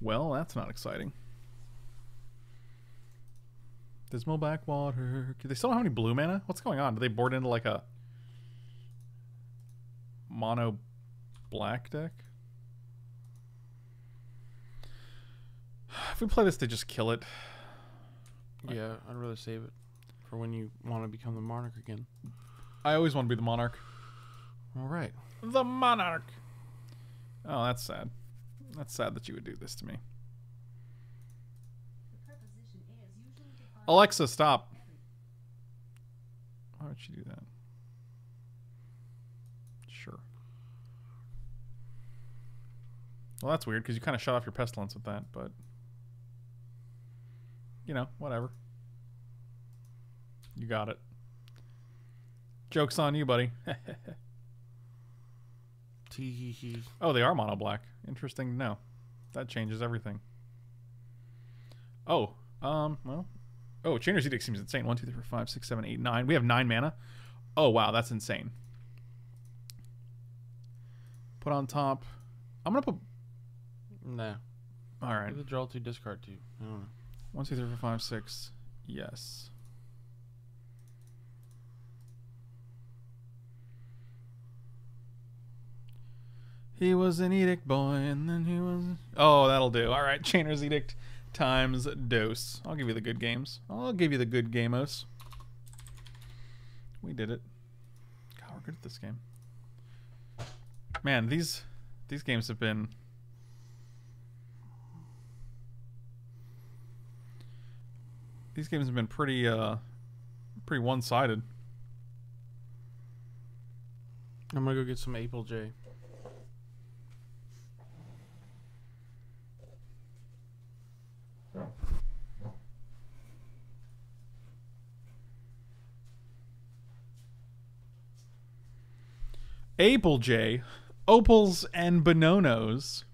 Well, that's not exciting. Dismal Backwater. They still don't have any blue mana? What's going on? Do they board into like a mono black deck? If we play this, they just kill it. Yeah, I'd rather save it for when you want to become the monarch again. I always want to be the monarch. All right. The monarch. Oh, that's sad. That's sad that you would do this to me. Alexa, stop. Why would she do that? Sure. Well, that's weird because you kind of shut off your pestilence with that, but you know, whatever. You got it. Joke's on you, buddy. Tee hee hee. Oh, they are mono black. Interesting to know. That changes everything. Oh, um, well. Oh, Chainer's Edict seems insane. One, two, three, four, five, six, seven, eight, nine. We have nine mana. Oh, wow, that's insane. Put on top. I'm gonna put. Nah. All right. Either draw two, discard two. I don't know. One, two, three, four, five, six. Yes. He was an edict boy, and then he was. Oh, that'll do. All right, Chainer's Edict times dose. I'll give you the good games. I'll give you the good gamos. We did it. God, we're good at this game. Man, these these games have been these games have been pretty uh pretty one-sided. I'm gonna go get some April J. Apple J, Opals and Bononos.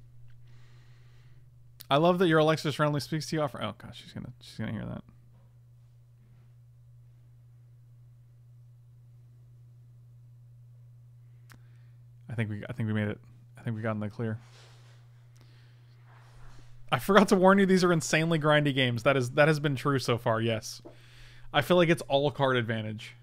I love that your Alexis friendly speaks to you. Offer. Oh gosh, she's gonna she's gonna hear that. I think we I think we made it. I think we got in the clear. I forgot to warn you; these are insanely grindy games. That is that has been true so far. Yes, I feel like it's all card advantage.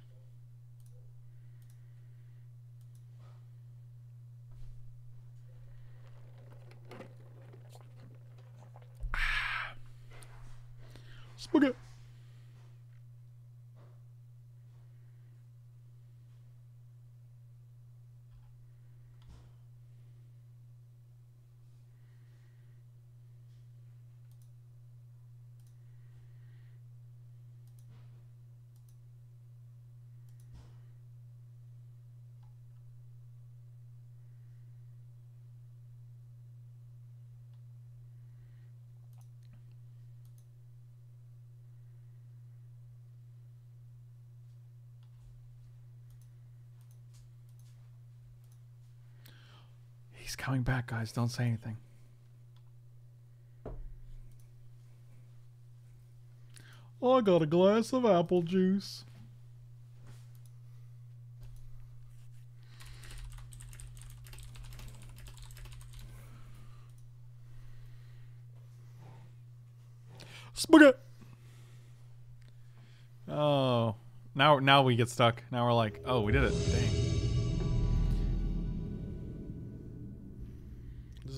Coming back, guys. Don't say anything. I got a glass of apple juice. Spaghetti. Oh, now now we get stuck. Now we're like, oh, we did it. Dang.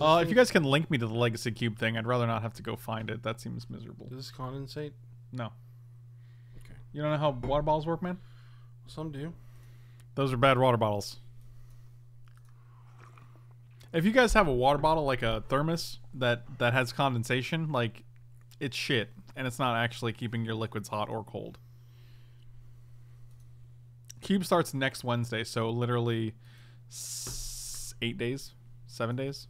Uh, if you guys can link me to the Legacy Cube thing, I'd rather not have to go find it. That seems miserable. does this condensate? No. Okay. You don't know how water bottles work, man? Some do. Those are bad water bottles. If you guys have a water bottle like a thermos that that has condensation, like it's shit and it's not actually keeping your liquids hot or cold. Cube starts next Wednesday, so literally s- 8 days, 7 days.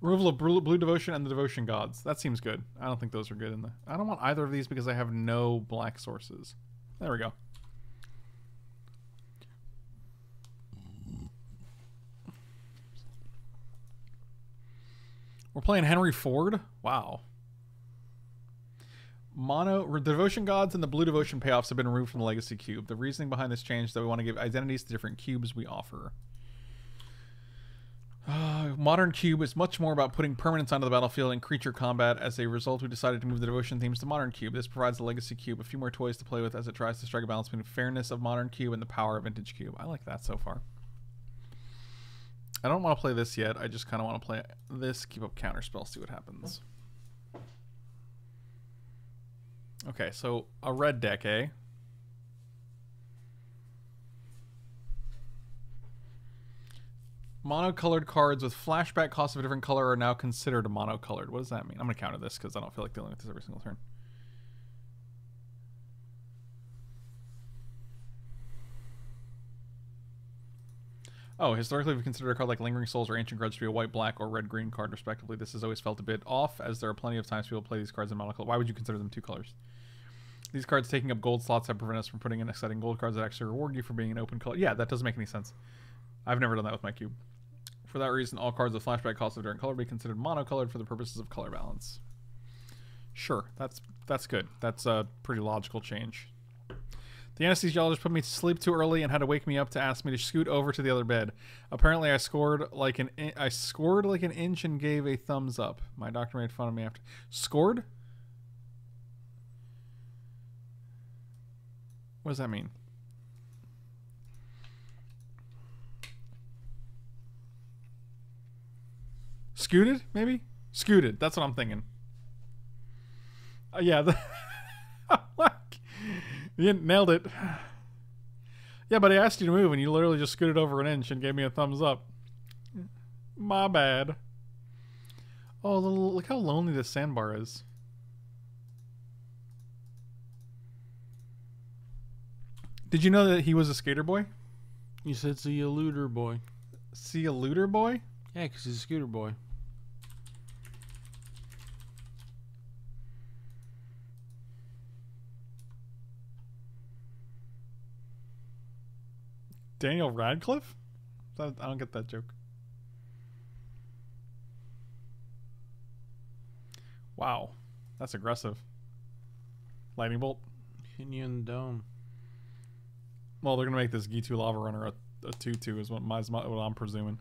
Removal of Blue, Blue Devotion and the Devotion Gods. That seems good. I don't think those are good in the. I don't want either of these because I have no black sources. There we go. We're playing Henry Ford. Wow. Mono Devotion Gods and the Blue Devotion payoffs have been removed from the Legacy Cube. The reasoning behind this change is that we want to give identities to different cubes we offer. Uh, modern Cube is much more about putting permanents onto the battlefield and creature combat. As a result, we decided to move the devotion themes to Modern Cube. This provides the Legacy Cube a few more toys to play with as it tries to strike a balance between fairness of Modern Cube and the power of Vintage Cube. I like that so far. I don't want to play this yet. I just kind of want to play this, keep up counterspell, see what happens. Okay, so a red deck, eh? Monocolored cards with flashback costs of a different color are now considered monocolored. What does that mean? I'm going to counter this because I don't feel like dealing with this every single turn. Oh, historically, we've considered a card like Lingering Souls or Ancient Grudge to be a white, black, or red, green card, respectively. This has always felt a bit off, as there are plenty of times people play these cards in monocolor. Why would you consider them two colors? These cards taking up gold slots have prevented us from putting in exciting gold cards that actually reward you for being an open color. Yeah, that doesn't make any sense. I've never done that with my cube. For that reason, all cards with flashback costs of different color be considered monocolored for the purposes of color balance. Sure, that's that's good. That's a pretty logical change. The anesthesiologist put me to sleep too early and had to wake me up to ask me to scoot over to the other bed. Apparently, I scored like an in- I scored like an inch and gave a thumbs up. My doctor made fun of me after scored. What does that mean? Scooted, maybe? Scooted. That's what I'm thinking. Uh, yeah. The you nailed it. Yeah, but I asked you to move, and you literally just scooted over an inch and gave me a thumbs up. My bad. Oh, look how lonely this sandbar is. Did you know that he was a skater boy? You said see a looter boy. See a looter boy? Yeah, because he's a scooter boy. Daniel Radcliffe? I don't get that joke. Wow, that's aggressive. Lightning bolt. Hitting you in the dome. Well, they're gonna make this G2 Lava Runner a, a 2-2 is what, my, what I'm presuming.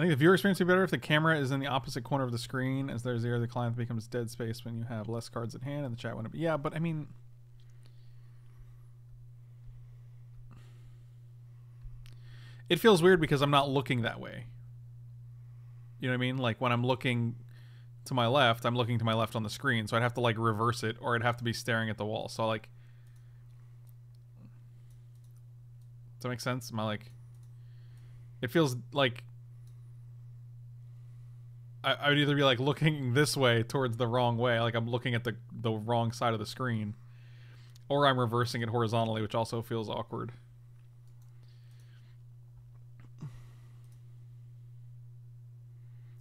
I think the viewer experience would be better if the camera is in the opposite corner of the screen, as there's there the client becomes dead space when you have less cards at hand and the chat wouldn't be. Yeah, but I mean, it feels weird because I'm not looking that way. You know what I mean? Like when I'm looking to my left, I'm looking to my left on the screen, so I'd have to like reverse it or I'd have to be staring at the wall. So like Does that make sense? Am I like it feels like I, I would either be like looking this way towards the wrong way, like I'm looking at the the wrong side of the screen, Or I'm reversing it horizontally, which also feels awkward.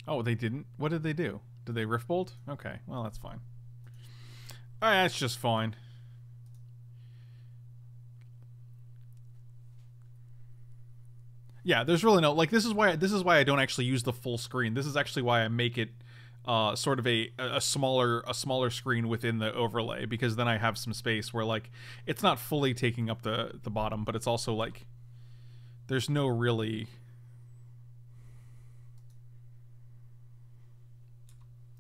Oh, they didn't? What did they do? Did they rift bolt? Okay, well, that's fine. Uh, that's just fine. Yeah, there's really no like this is why this is why I don't actually use the full screen. This is actually why I make it uh, sort of a a smaller a smaller screen within the overlay because then I have some space where like it's not fully taking up the the bottom, but it's also like there's no really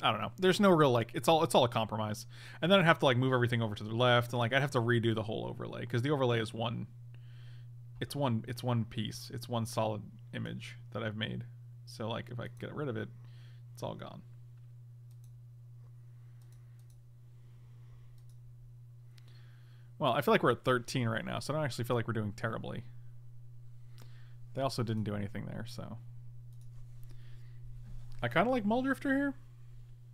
I don't know. There's no real like it's all it's all a compromise. And then I'd have to like move everything over to the left and like I'd have to redo the whole overlay because the overlay is one it's one it's one piece. It's one solid image that I've made. So like if I get rid of it, it's all gone. Well, I feel like we're at 13 right now, so I don't actually feel like we're doing terribly. They also didn't do anything there, so I kind of like Mulldrifter here.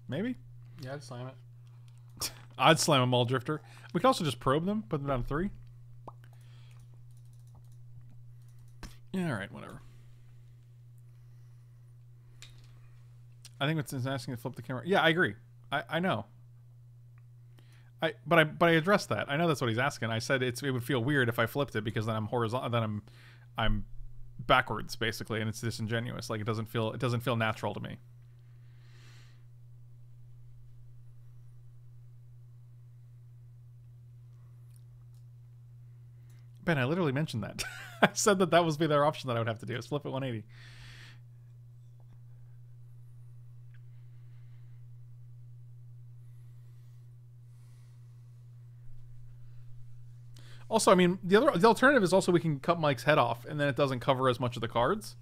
Maybe. Yeah, I'd slam it. I'd slam a Mulldrifter. We could also just probe them, put them down to three. Yeah, all right, whatever. I think it's asking to flip the camera. Yeah, I agree. I, I know. I but I but I addressed that. I know that's what he's asking. I said it's it would feel weird if I flipped it because then I'm horizontal. Then I'm I'm backwards basically, and it's disingenuous. Like it doesn't feel it doesn't feel natural to me. Ben, I literally mentioned that. I said that that was be their option that I would have to do is flip it 180. Also, I mean, the other the alternative is also we can cut Mike's head off, and then it doesn't cover as much of the cards.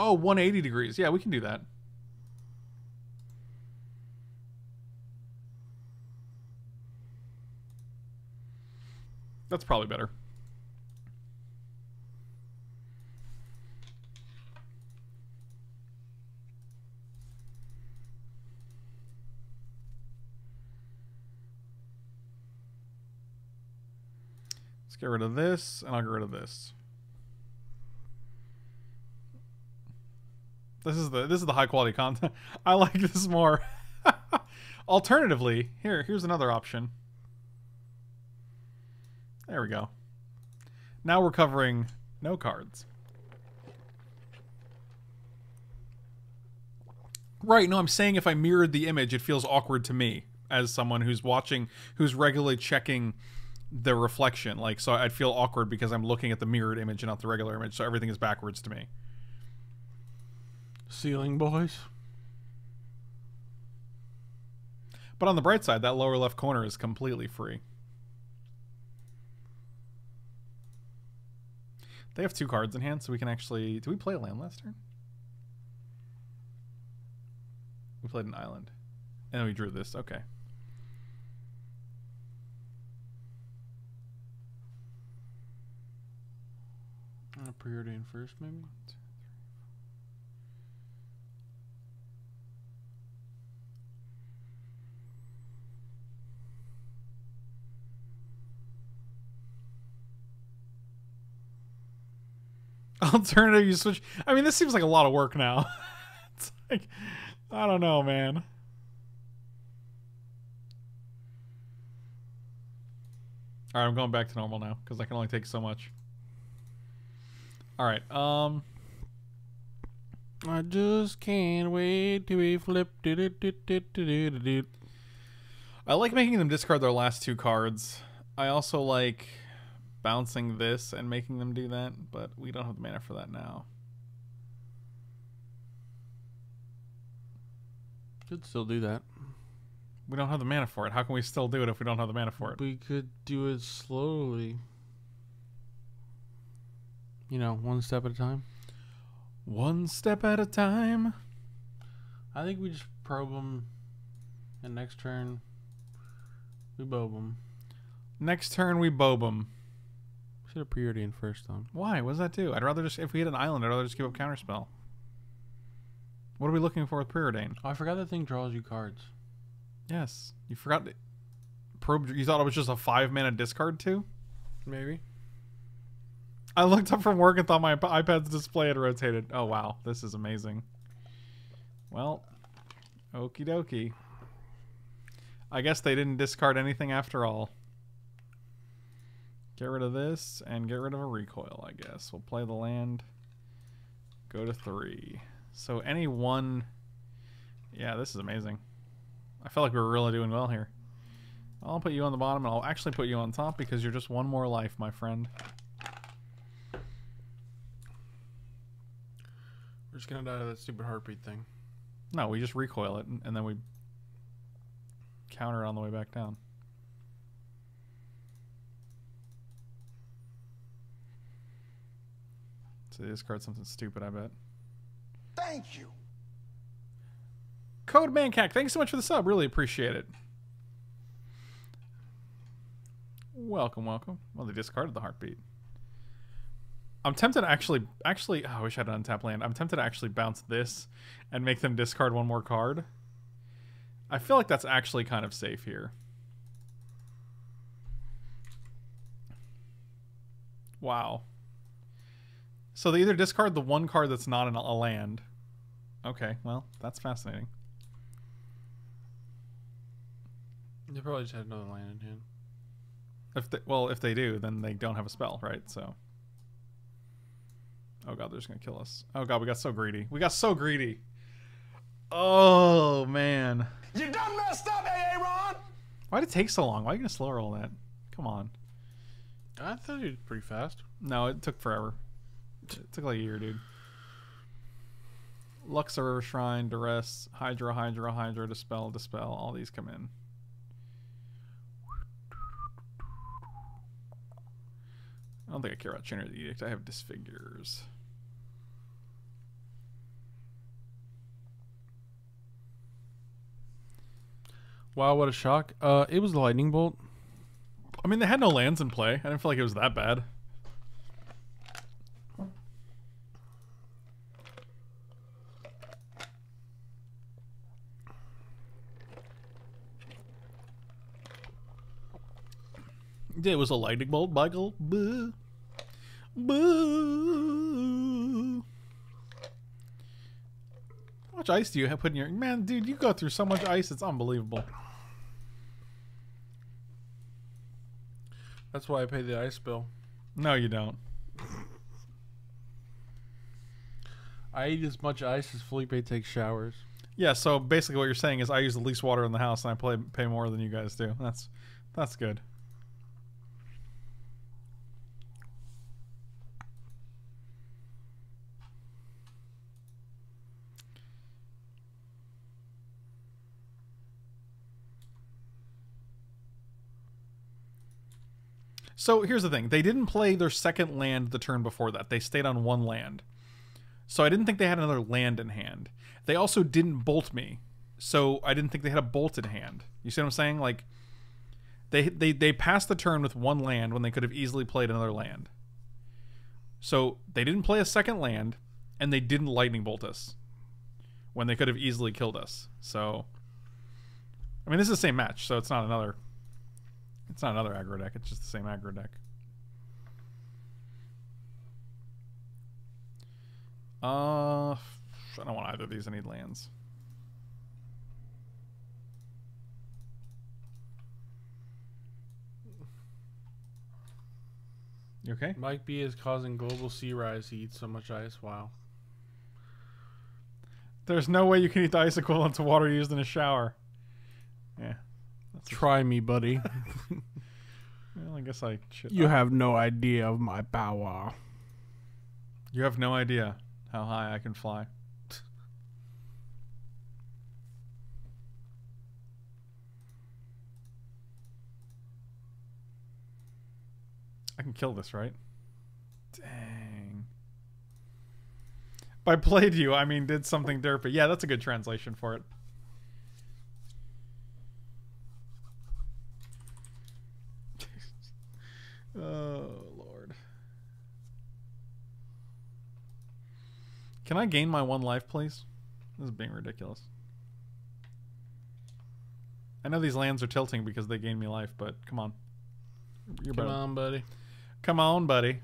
Oh, 180 degrees. Yeah, we can do that. That's probably better. Let's get rid of this, and I'll get rid of this. This is the this is the high quality content. I like this more. Alternatively, here here's another option. There we go. Now we're covering no cards. Right, no, I'm saying if I mirrored the image, it feels awkward to me as someone who's watching, who's regularly checking the reflection. Like, so I'd feel awkward because I'm looking at the mirrored image and not the regular image, so everything is backwards to me. Ceiling boys. But on the bright side, that lower left corner is completely free. They have two cards in hand, so we can actually... Do we play a land last turn? We played an island. And then we drew this. Okay. Uh, preordained first, maybe. Alternative, you switch. I mean, this seems like a lot of work now. it's like, I don't know, man. All right, I'm going back to normal now because I can only take so much. All right. Um. I just can't wait to be flipped. I like making them discard their last two cards. I also like bouncing this and making them do that, but we don't have the mana for that now. Could still do that. We don't have the mana for it. How can we still do it if we don't have the mana for it? We could do it slowly. You know, one step at a time. One step at a time. I think we just probe them, and next turn we bob them. Next turn we bob 'em. Should have preordained first, though. Why? What does that do? I'd rather just if we hit an island, I'd rather just give up counterspell. What are we looking for with preordain? Oh, I forgot that thing draws you cards. Yes, you forgot. Probe. You thought it was just a five mana discard too. Maybe. I looked up from work and thought my iPad's display had rotated. Oh wow, this is amazing. Well, okie dokie. I guess they didn't discard anything after all. Get rid of this and get rid of a recoil, I guess. We'll play the land. Go to three. So any one. Yeah, this is amazing. I felt like we were really doing well here. I'll put you on the bottom and I'll actually put you on top because you're just one more life, my friend. We're just gonna die to that stupid heartbeat thing. No, we just recoil it and, and then we counter it on the way back down. So they discard something stupid, I bet. Thank you. Code Mancac, thanks so much for the sub. Really appreciate it. Welcome, welcome. Well, they discarded the heartbeat. I'm tempted to actually, actually, oh, I wish I had an untap land. I'm tempted to actually bounce this and make them discard one more card. I feel like that's actually kind of safe here. Wow. So they either discard the one card that's not in a land. Okay, well, that's fascinating. They probably just had another land in hand. If they, well, if they do, then they don't have a spell, right? So. Oh god, they're just gonna kill us. Oh god, we got so greedy. We got so greedy. Oh man, You done messed up, Aaron. why did it take so long? Why are you gonna slow roll that? Come on. I thought he was pretty fast. No, it took forever. It took like a year, dude. Luxa, Shrine, Duress, Hydra, Hydra, Hydra, Dispel, Dispel. All these come in. I don't think I care about Chainer's Edict. I have Disfigures. Wow, what a shock. Uh, it was lightning bolt. I mean, they had no lands in play. I didn't feel like it was that bad. It was a lightning bolt, Michael. Boo. Boo. How much ice do you have put in your man, dude? You go through so much ice, it's unbelievable. That's why I pay the ice bill. No, you don't. I eat as much ice as Felipe takes showers. Yeah, so basically what you're saying is I use the least water in the house and I play, pay more than you guys do. That's that's good. So here's the thing. They didn't play their second land the turn before that. They stayed on one land. So I didn't think they had another land in hand. They also didn't bolt me. So I didn't think they had a bolt in hand. You see what I'm saying? Like they they they passed the turn with one land when they could have easily played another land. So they didn't play a second land and they didn't lightning bolt us when they could have easily killed us. So I mean this is the same match, so it's not another it's not another aggro deck, it's just the same aggro deck. Uh, I don't want either of these. I need lands. You okay? Mike B is causing global sea rise. He eats so much ice. Wow. There's no way you can eat the ice equivalent to water used in a shower. Yeah. That's Try me, buddy. well, I guess I should. you have no idea of my power. You have no idea how high I can fly. I can kill this, right? Dang. By played you, I mean did something derpy. Yeah, that's a good translation for it. Oh, Lord. Can I gain my one life, please? This is being ridiculous. I know these lands are tilting because they gain me life, but come on. You're come better. on, buddy. Come on, buddy.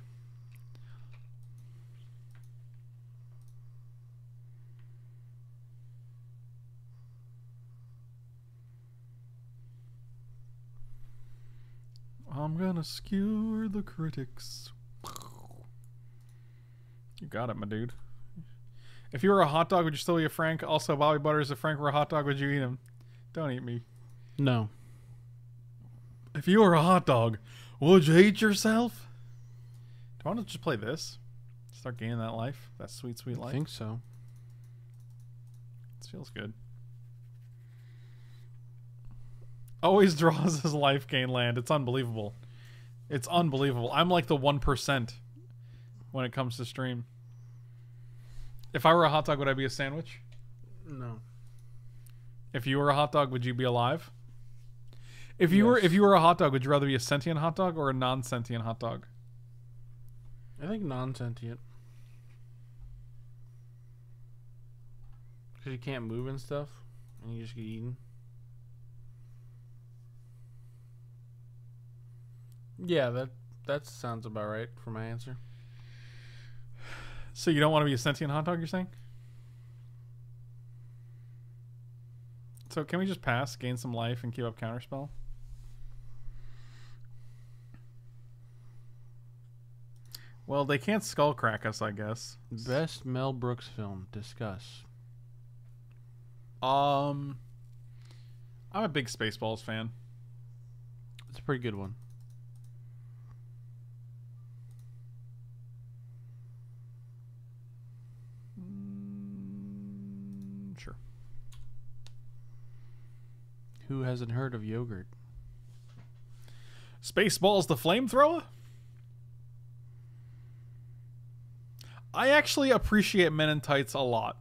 I'm gonna skewer the critics. You got it, my dude. If you were a hot dog, would you still be a Frank? Also, Bobby Butters, if Frank were a hot dog, would you eat him? Don't eat me. No. If you were a hot dog, would you eat yourself? Do I want to just play this? Start gaining that life? That sweet, sweet life. I think so. This feels good. Always draws his life gain land. It's unbelievable. It's unbelievable. I'm like the 1% when it comes to stream. If I were a hot dog, would I be a sandwich? No. If you were a hot dog, would you be alive? If you were if you were a hot dog, would you rather be a sentient hot dog or a non-sentient hot dog? I think non-sentient. Because you can't move and stuff, and you just get eaten. Yeah, that that sounds about right for my answer. So you don't want to be a sentient hot dog, you're saying? So can we just pass, gain some life, and keep up counterspell? Well, they can't skull crack us, I guess. Best Mel Brooks film. Discuss. Um, I'm a big Spaceballs fan. It's a pretty good one. Who hasn't heard of yogurt? Spaceballs the flamethrower? I actually appreciate Men in Tights a lot.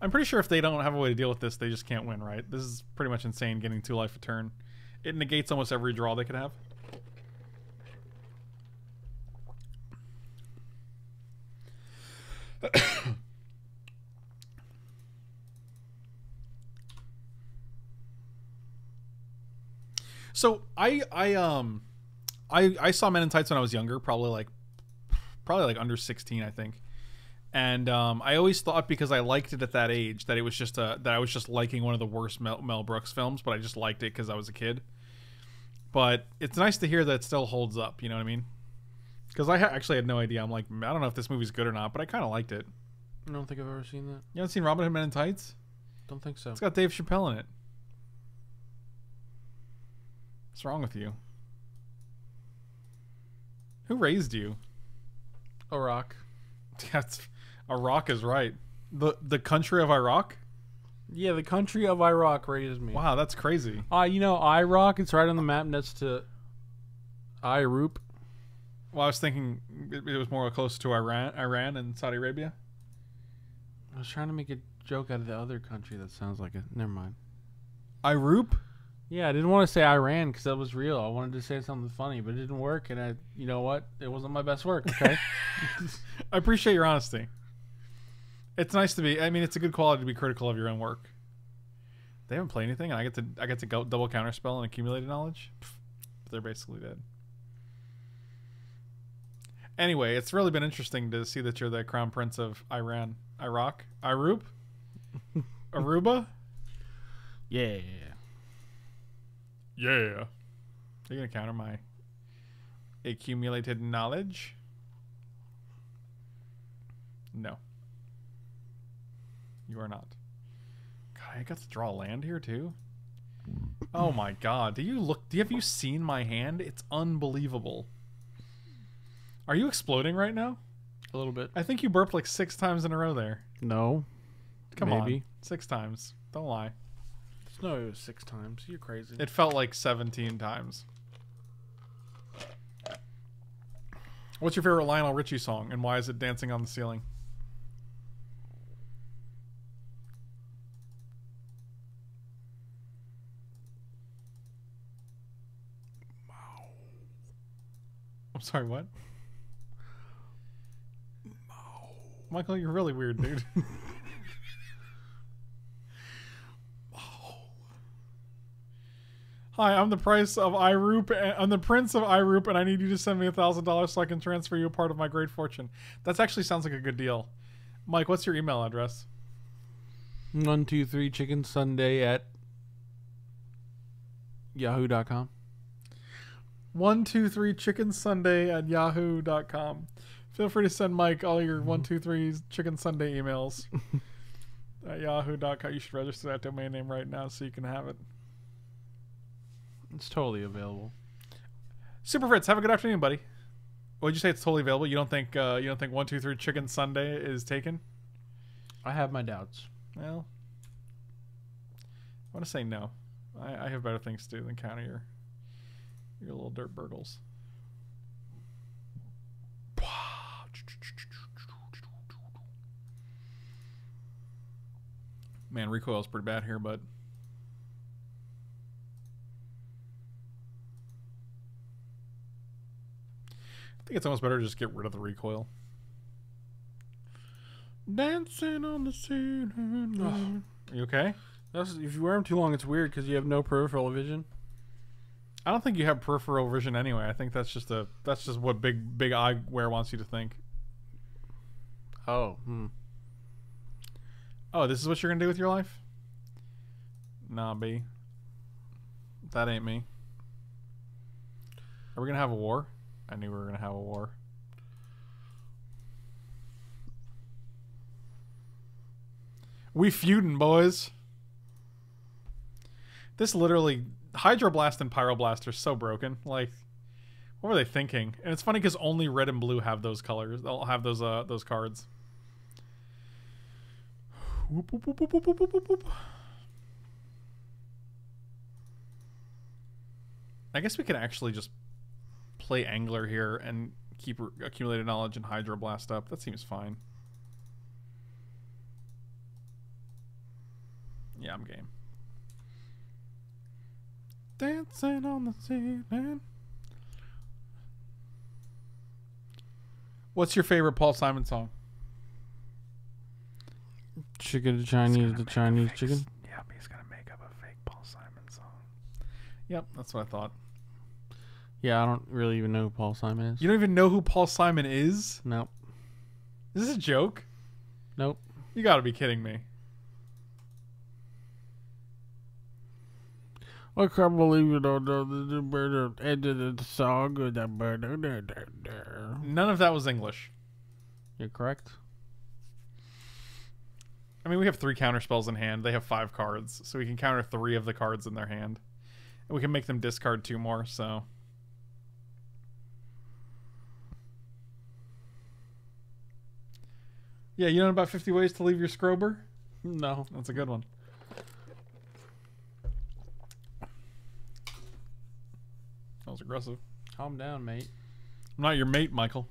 I'm pretty sure if they don't have a way to deal with this, they just can't win, right? This is pretty much insane getting two life a turn. It negates almost every draw they could have. So I I um I I saw Men in Tights when I was younger, probably like probably like under 16, I think. And um, I always thought because I liked it at that age that it was just a that I was just liking one of the worst Mel, Mel Brooks films, but I just liked it because I was a kid. But it's nice to hear that it still holds up. You know what I mean? Because I ha- actually had no idea. I'm like, I don't know if this movie's good or not, but I kind of liked it. I don't think I've ever seen that. You haven't seen Robin Hood Men in Tights? Don't think so. It's got Dave Chappelle in it. What's wrong with you? Who raised you? Iraq. That's Iraq is right. The the country of Iraq? Yeah, the country of Iraq raised me. Wow, that's crazy. Uh, you know, Iraq, it's right on the map next to Iroop. Well, I was thinking it, it was more close to Iran, Iran and Saudi Arabia. I was trying to make a joke out of the other country that sounds like it. Never mind. Iroop? Yeah, I didn't want to say Iran because that was real. I wanted to say something funny, but it didn't work. And I, you know what? It wasn't my best work. Okay. I appreciate your honesty. It's nice to be. I mean, it's a good quality to be critical of your own work. They haven't played anything, and I get to I get to go double counterspell and accumulated knowledge. Pff, They're basically dead. Anyway, it's really been interesting to see that you're the crown prince of Iran, Iraq, Iroop, Aruba. yeah. Yeah. You're gonna counter my accumulated knowledge? No. You are not. God, I got to draw land here too. Oh my god. Do you look do you have you seen my hand? It's unbelievable. Are you exploding right now? A little bit. I think you burped like six times in a row there. No. Come Maybe. on. Six times. Don't lie. No, six times. You're crazy. It felt like 17 times. What's your favorite Lionel Richie song and why is it Dancing on the Ceiling? I'm sorry, what? Michael, you're really weird, dude. Hi, I'm the price of Iroop. and- I'm the prince of Iroop, and I need you to send me a thousand dollars so I can transfer you a part of my great fortune. That actually sounds like a good deal. Mike, what's your email address? One, two, three, chicken Sunday at yahoo.com. One two three chicken sunday at yahoo.com. Feel free to send Mike all your mm-hmm. one two three chicken sunday emails at yahoo.com. You should register that domain name right now so you can have it. It's totally available. Super Fritz, have a good afternoon, buddy. Would you say it's totally available? You don't think uh, you don't think one two three chicken Sunday is taken? I have my doubts. Well, I want to say no. I, I have better things to do than counter your your little dirt burgles. Man, recoil's pretty bad here, but think it's almost better to just get rid of the recoil. Dancing on the ceiling. Are you okay? That's, if you wear them too long, it's weird because you have no peripheral vision. I don't think you have peripheral vision anyway. I think that's just a that's just what big big eyewear wants you to think. Oh, hmm. Oh, this is what you're gonna do with your life? Nah, B. That ain't me. Are we gonna have a war? I knew we were gonna have a war. We feuding, boys. This literally Hydroblast and Pyroblast are so broken. Like, what were they thinking? And it's funny because only red and blue have those colors. They'll have those uh those cards. Whoop, whoop, whoop. I guess we could actually just play Angler here and keep accumulated knowledge and Hydroblast up. That seems fine. Yeah, I'm game. Dancing on the ceiling. What's your favorite Paul Simon song? Chicken to Chinese, the Chinese chicken. Yep, he's gonna make up a fake Paul Simon song. Yep, that's what I thought. Yeah, I don't really even know who Paul Simon is. You don't even know who Paul Simon is? Nope. Is this a joke? Nope. You gotta be kidding me. I can't believe you don't know the, end of the song. None of that was English. You're correct. I mean, we have three counter spells in hand. They have five cards, so we can counter three of the cards in their hand. And we can make them discard two more, so. Yeah, you know about 50 ways to leave your Scrober? No. That's a good one. That was aggressive. Calm down, mate. I'm not your mate, Michael.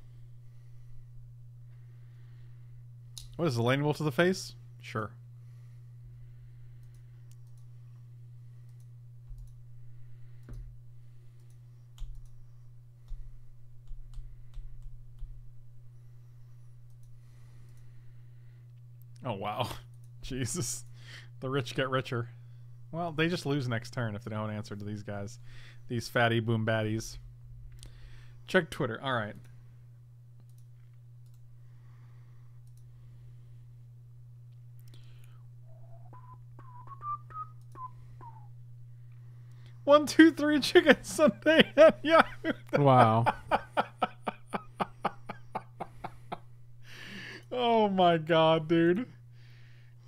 What is the lightning bolt to the face? Sure. Oh wow. Jesus. The rich get richer. Well, they just lose next turn if they don't answer to these guys. These fatty boom baddies. Check Twitter. All right. One, two, three, chicken Sunday at Yahoo. Wow. Oh my god, dude.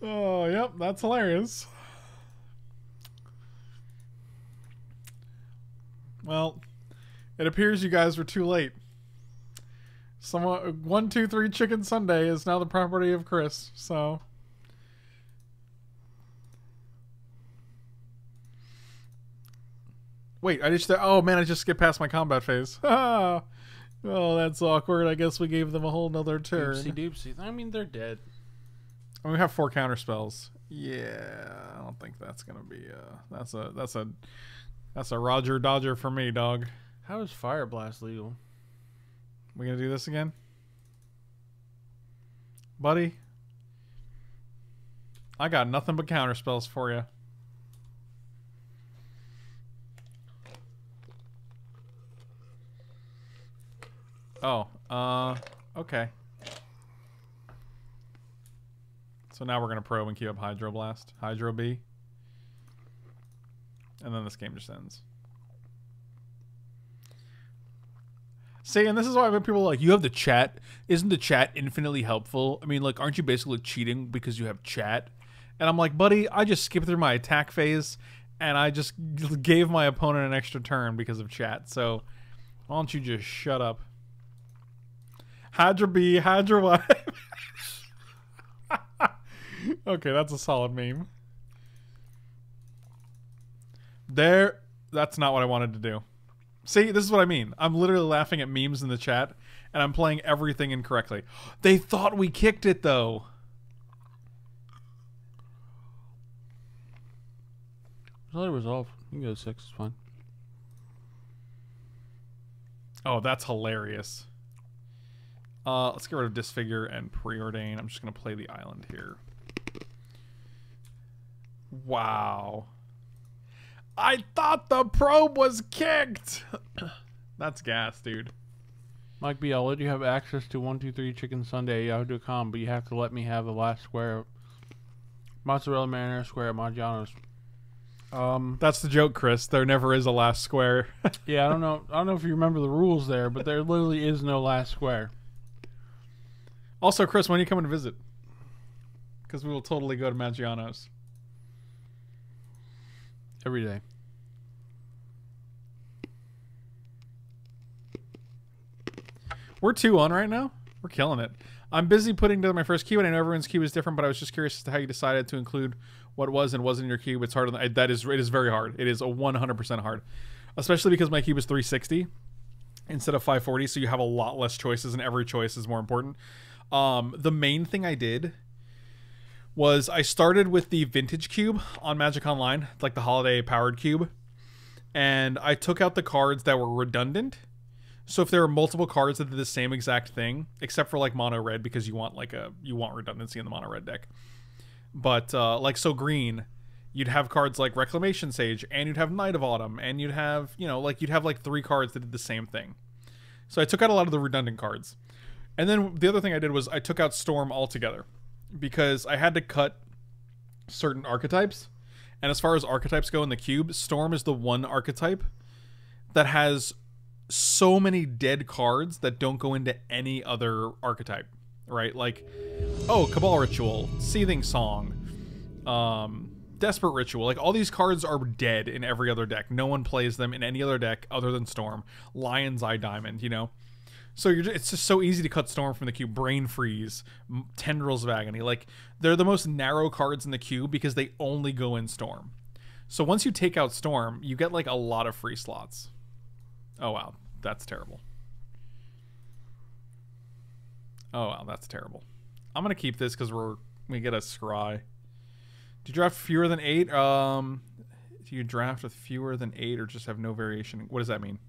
Oh, yep, that's hilarious. Well, it appears you guys were too late. Someone one, two, three chicken Sunday is now the property of Chris, so Wait, I just oh man, I just skipped past my combat phase. oh, that's awkward. I guess we gave them a whole nother turn. Doopsie doopsie. I mean, they're dead. And we have four counter spells. Yeah, I don't think that's gonna be uh that's a that's a that's a Roger Dodger for me, dog. How is Fireblast legal? We gonna do this again? Buddy? I got nothing but counter spells for you. Oh, uh, okay. So now we're gonna probe and queue up Hydroblast, Hydro B, and then this game just ends. See, and this is why people are like, you have the chat. Isn't the chat infinitely helpful? I mean, like, aren't you basically cheating because you have chat? And I'm like, buddy, I just skipped through my attack phase, and I just gave my opponent an extra turn because of chat. So, why don't you just shut up? Hydra B, Hydra Y. okay, that's a solid meme. There, that's not what I wanted to do. See, this is what I mean. I'm literally laughing at memes in the chat, and I'm playing everything incorrectly. They thought we kicked it, though. Let resolve. You can go to six. It's fine. Oh, that's hilarious. Uh, let's get rid of Disfigure and Preordain. I'm just going to play the island here. Wow. I thought the probe was kicked. That's gas, dude. Mike B, I'll let you have access to 123 Chicken Sunday at yahoo.com, but you have to let me have the last square mozzarella marinara square at Maggiano's. Um, That's the joke, Chris. There never is a last square. yeah, I don't know. I don't know if you remember the rules there, but there literally is no last square. also, Chris, when are you coming to visit? Because we will totally go to Maggiano's. Every day. We're two on right now. We're killing it. I'm busy putting together my first cube, and I know everyone's cube is different, but I was just curious as to how you decided to include what was and wasn't in your cube. It's hard. That is it is very hard. It is a 100% hard, especially because my cube is 360 instead of 540, so you have a lot less choices, and every choice is more important. Um, the main thing I did was I started with the vintage cube on Magic Online, like the holiday powered cube, and I took out the cards that were redundant. So if there are multiple cards that did the same exact thing, except for like mono red because you want like a you want redundancy in the mono red deck. But uh, like so green, you'd have cards like Reclamation Sage, and you'd have Knight of Autumn, and you'd have you know like you'd have like three cards that did the same thing. So I took out a lot of the redundant cards, and then the other thing I did was I took out Storm altogether because I had to cut certain archetypes. And as far as archetypes go in the cube, Storm is the one archetype that has so many dead cards that don't go into any other archetype, right? Like, oh, Cabal Ritual, Seething Song, um, Desperate Ritual. Like, all these cards are dead in every other deck. No one plays them in any other deck other than Storm. Lion's Eye Diamond, you know? So you're, just, it's just so easy to cut Storm from the cube. Brain Freeze, Tendrils of Agony. Like, they're the most narrow cards in the cube because they only go in Storm. So once you take out Storm, you get, like, a lot of free slots. Oh wow, that's terrible. Oh wow, that's terrible. I'm gonna keep this because we're we get a scry. Do you draft fewer than eight? Um, do you draft with fewer than eight or just have no variation? What does that mean?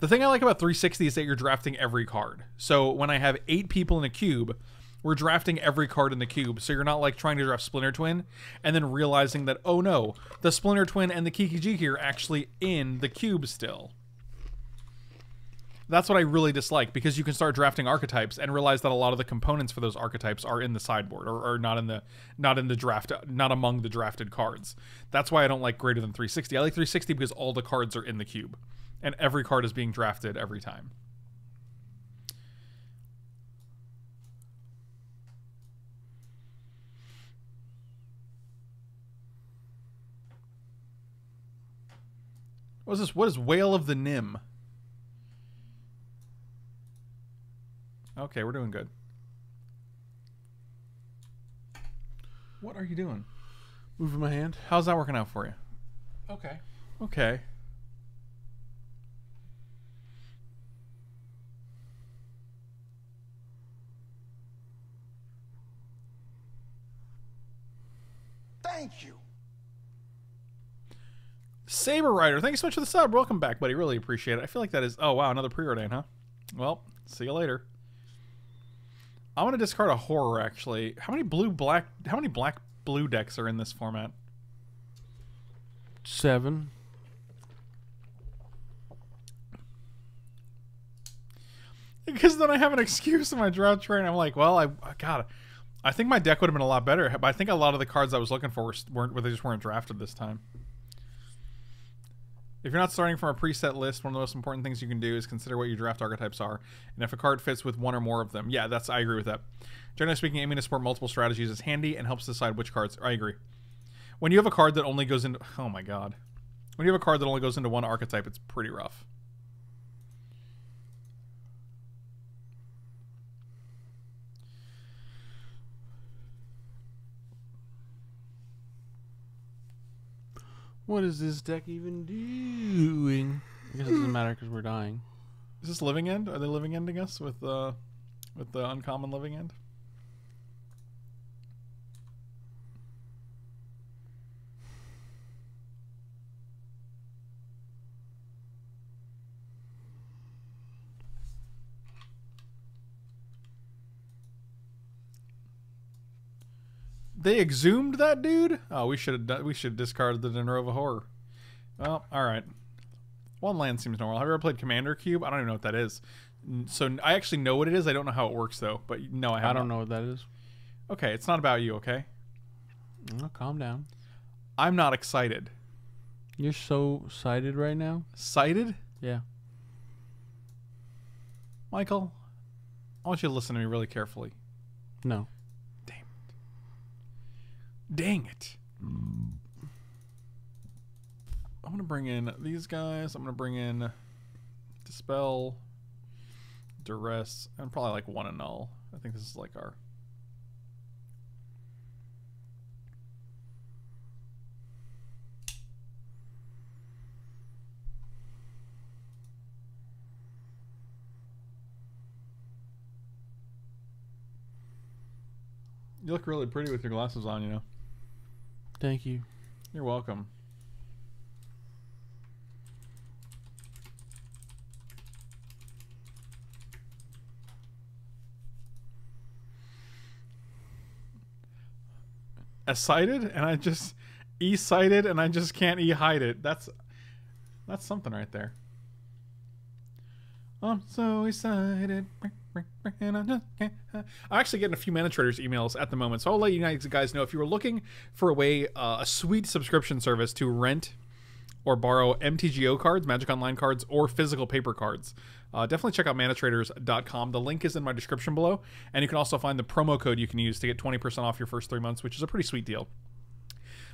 The thing I like about 360 is that you're drafting every card. So when I have eight people in a cube, we're drafting every card in the cube, so you're not like trying to draft Splinter Twin and then realizing that oh no, the Splinter Twin and the Kiki Jiki are actually in the cube still. That's what I really dislike because you can start drafting archetypes and realize that a lot of the components for those archetypes are in the sideboard or, or not in the not in the draft not among the drafted cards. That's why I don't like greater than 360. I like 360 because all the cards are in the cube and every card is being drafted every time. What is this? What is Wail of the Nim? Okay, we're doing good. What are you doing? Moving my hand. How's that working out for you? Okay. Okay. Thank you. Saber Rider, thank you so much for the sub. Welcome back, buddy. Really appreciate it. I feel like that is. Oh wow, another preordain, huh? Well, see you later. I'm gonna discard a horror. Actually, how many blue black? How many black blue decks are in this format? Seven. Because then I have an excuse in my draft train. I'm like, well, I, I got I think my deck would have been a lot better, but I think a lot of the cards I was looking for were, weren't, they just weren't drafted this time. If you're not starting from a preset list, one of the most important things you can do is consider what your draft archetypes are, and if a card fits with one or more of them. Yeah, that's I agree with that. Generally speaking, aiming to support multiple strategies is handy and helps decide which cards. I agree. When you have a card that only goes into oh my god, when you have a card that only goes into one archetype, it's pretty rough. What is this deck even doing? I guess it doesn't matter because we're dying. Is this living end? Are they living ending us with uh with the uncommon living end? They exhumed that dude. Oh, we should have we should have discarded the Dinrova horror. Well, all right. One land seems normal. Have you ever played Commander Cube? I don't even know what that is. So I actually know what it is. I don't know how it works though. But no, I I don't know what that is. Okay, it's not about you. Okay, Oh, calm down. I'm not excited. You're so excited right now. Excited, Yeah. Michael? I want you to listen to me really carefully. No. Dang it. I'm gonna bring in these guys. I'm gonna bring in dispel, duress, and probably like one annul. I think this is like our. You look really pretty with your glasses on, you know. Thank you. You're welcome. Excited and I just e sighted and I just can't e hide it. That's that's something right there. I'm so excited. And I just can't- I'm actually getting a few mana traders emails at the moment, so I'll let you guys guys know if you were looking for a way, uh, a sweet subscription service to rent or borrow MTGO cards, Magic Online cards, or physical paper cards. Uh, definitely check out manatraders.com. The link is in my description below, and you can also find the promo code you can use to get 20% off your first three months, which is a pretty sweet deal.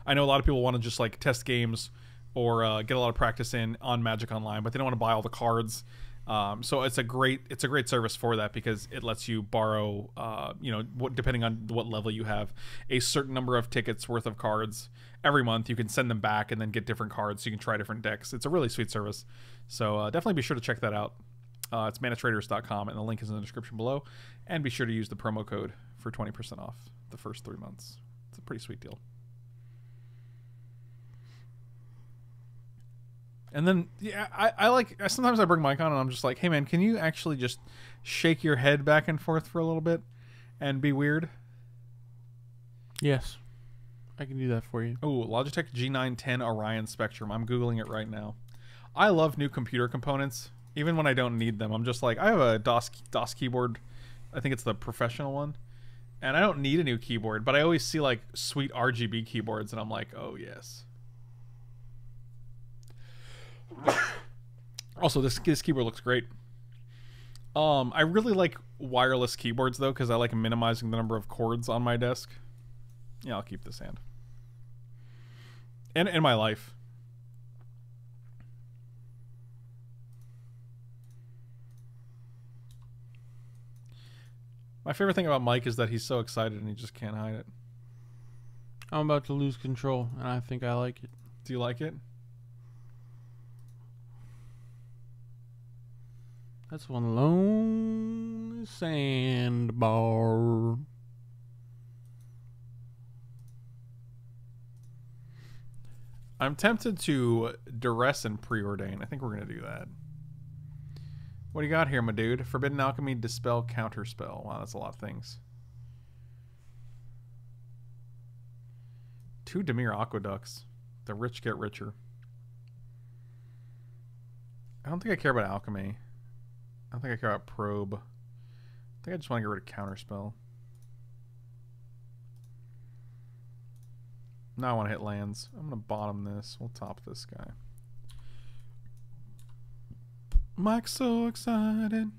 I know a lot of people want to just like test games or uh, get a lot of practice in on Magic Online, but they don't want to buy all the cards. Um, so it's a great it's a great service for that because it lets you borrow, uh, you know, what, depending on what level you have, a certain number of tickets worth of cards every month. You can send them back and then get different cards. So you can try different decks. It's a really sweet service. So uh, definitely be sure to check that out. Uh, it's manatraders.com and the link is in the description below. And be sure to use the promo code for 20% off the first three months. It's a pretty sweet deal. And then, yeah, I, I like. Sometimes I bring Mike on, and I'm just like, "Hey, man, can you actually just shake your head back and forth for a little bit, and be weird?" Yes. I can do that for you. Oh, Logitech G910 Orion Spectrum. I'm googling it right now. I love new computer components, even when I don't need them. I'm just like, I have a Das Das keyboard. I think it's the professional one, and I don't need a new keyboard. But I always see like sweet RGB keyboards, and I'm like, oh yes. Also, this this keyboard looks great. Um, I really like wireless keyboards though, because I like minimizing the number of cords on my desk. Yeah, I'll keep this hand. And in my life. My favorite thing about Mike is that he's so excited and he just can't hide it. I'm about to lose control, and I think I like it. Do you like it? That's one lonely sandbar. I'm tempted to duress and preordain. I think we're gonna do that. What do you got here, my dude? Forbidden alchemy, dispel, counterspell. Wow, that's a lot of things. Two Dimir aqueducts. The rich get richer. I don't think I care about alchemy. I don't think I care about probe. I think I just want to get rid of counterspell. Now I want to hit lands. I'm gonna bottom this. We'll top this guy. Mike's so excited.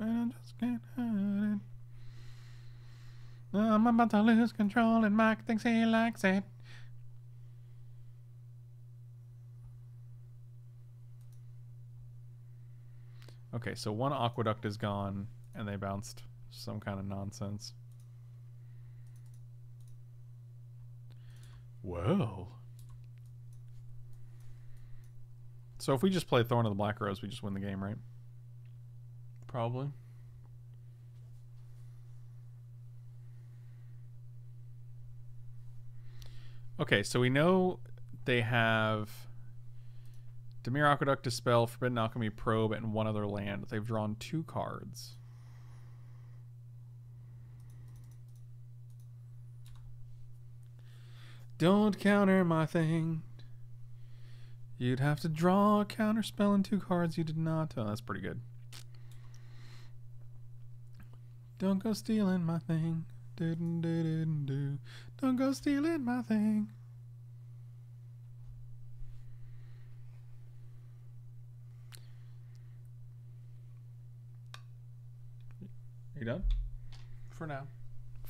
And I just can't hide it. I'm about to lose control and Mike thinks he likes it. Okay, so one aqueduct is gone and they bounced some kind of nonsense. Whoa. So if we just play Thorn of the Black Rose, we just win the game, right? Probably. Okay, so we know they have Dimir Aqueduct, Dispel, Forbidden Alchemy, Probe, and one other land. They've drawn two cards. Don't counter my thing. You'd have to draw a counter spell and two cards you did not. Oh, that's pretty good. Don't go stealing my thing. Didn't didn't do. Don't go stealing my thing. You done? For now.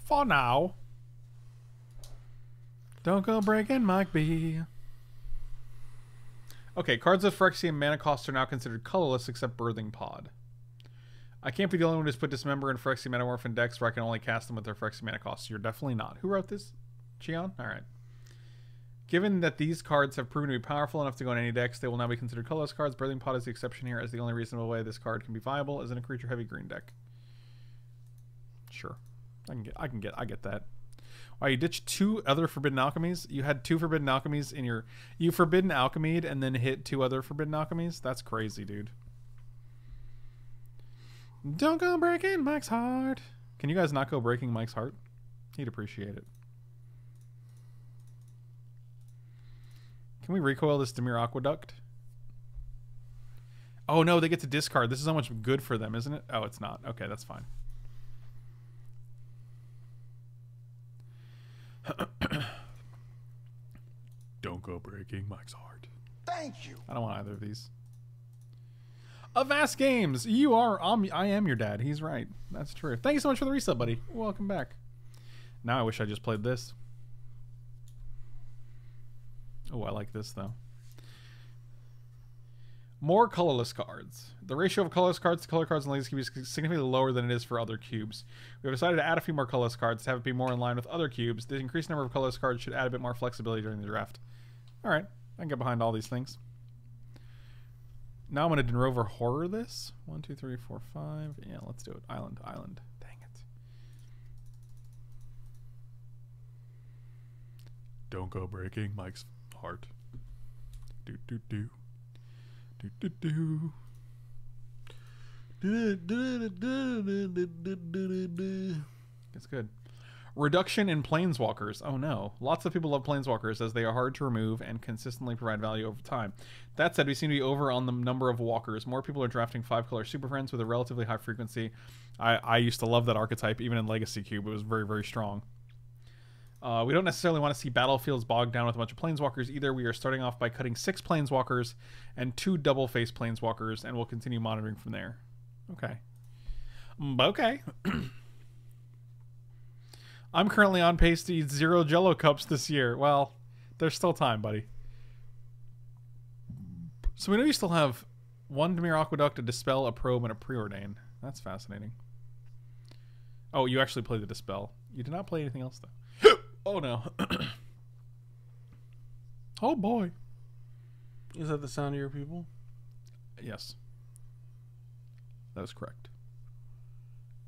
For now. Don't go breaking Mike B. Okay, cards with Phyrexian mana costs are now considered colorless except Birthing Pod. I can't be the only one who's put Dismember and Phyrexian Metamorph in decks where I can only cast them with their Phyrexian mana costs. You're definitely not. Who wrote this? Cheon? Alright. Given that these cards have proven to be powerful enough to go in any decks, they will now be considered colorless cards. Birthing Pod is the exception here, as the only reasonable way this card can be viable is in a creature heavy green deck. Sure. I can get I can get I get that. Why you ditched two other forbidden alchemies? You had two forbidden alchemies in your you forbidden alchemied and then hit two other forbidden alchemies? That's crazy, dude. Don't go breaking Mike's heart. Can you guys not go breaking Mike's heart? He'd appreciate it. Can we recoil this Dimir Aqueduct? Oh no, they get to discard. This is how much good for them, isn't it? Oh, it's not. Okay, that's fine. Don't go breaking Mike's heart. Thank you. I don't want either of these. Avast Games, you are um, I am your dad. He's right. That's true. Thank you so much for the reset, buddy. Welcome back. Now I wish I just played this. Oh, I like this though. More colorless cards. The ratio of colorless cards to color cards in Legacy Cube is significantly lower than it is for other cubes. We have decided to add a few more colorless cards to have it be more in line with other cubes. The increased number of colorless cards should add a bit more flexibility during the draft. Alright, I can get behind all these things. Now I'm going to Dinrova Horror this. One, two, three, four, five. Yeah, let's do it. Island, island. Dang it. Don't go breaking Mike's heart. Do, do, do. It's good. Reduction in planeswalkers. Oh no. Lots of people love planeswalkers as they are hard to remove and consistently provide value over time. That said, we seem to be over on the number of walkers. More people are drafting five color super friends with a relatively high frequency. I, I used to love that archetype, even in Legacy Cube. It was very, very strong. Uh, we don't necessarily want to see battlefields bogged down with a bunch of planeswalkers either. We are starting off by cutting six planeswalkers and two double face planeswalkers, and we'll continue monitoring from there. Okay. Mm, Okay. I'm currently on pace to eat zero Jello cups this year. Well, there's still time, buddy. So we know you still have one Dimir Aqueduct, a Dispel, a Probe, and a Preordain. That's fascinating. Oh, you actually played the Dispel. You did not play anything else, though. Oh, no. oh, boy. Is that the sound of your people? Yes. That was correct.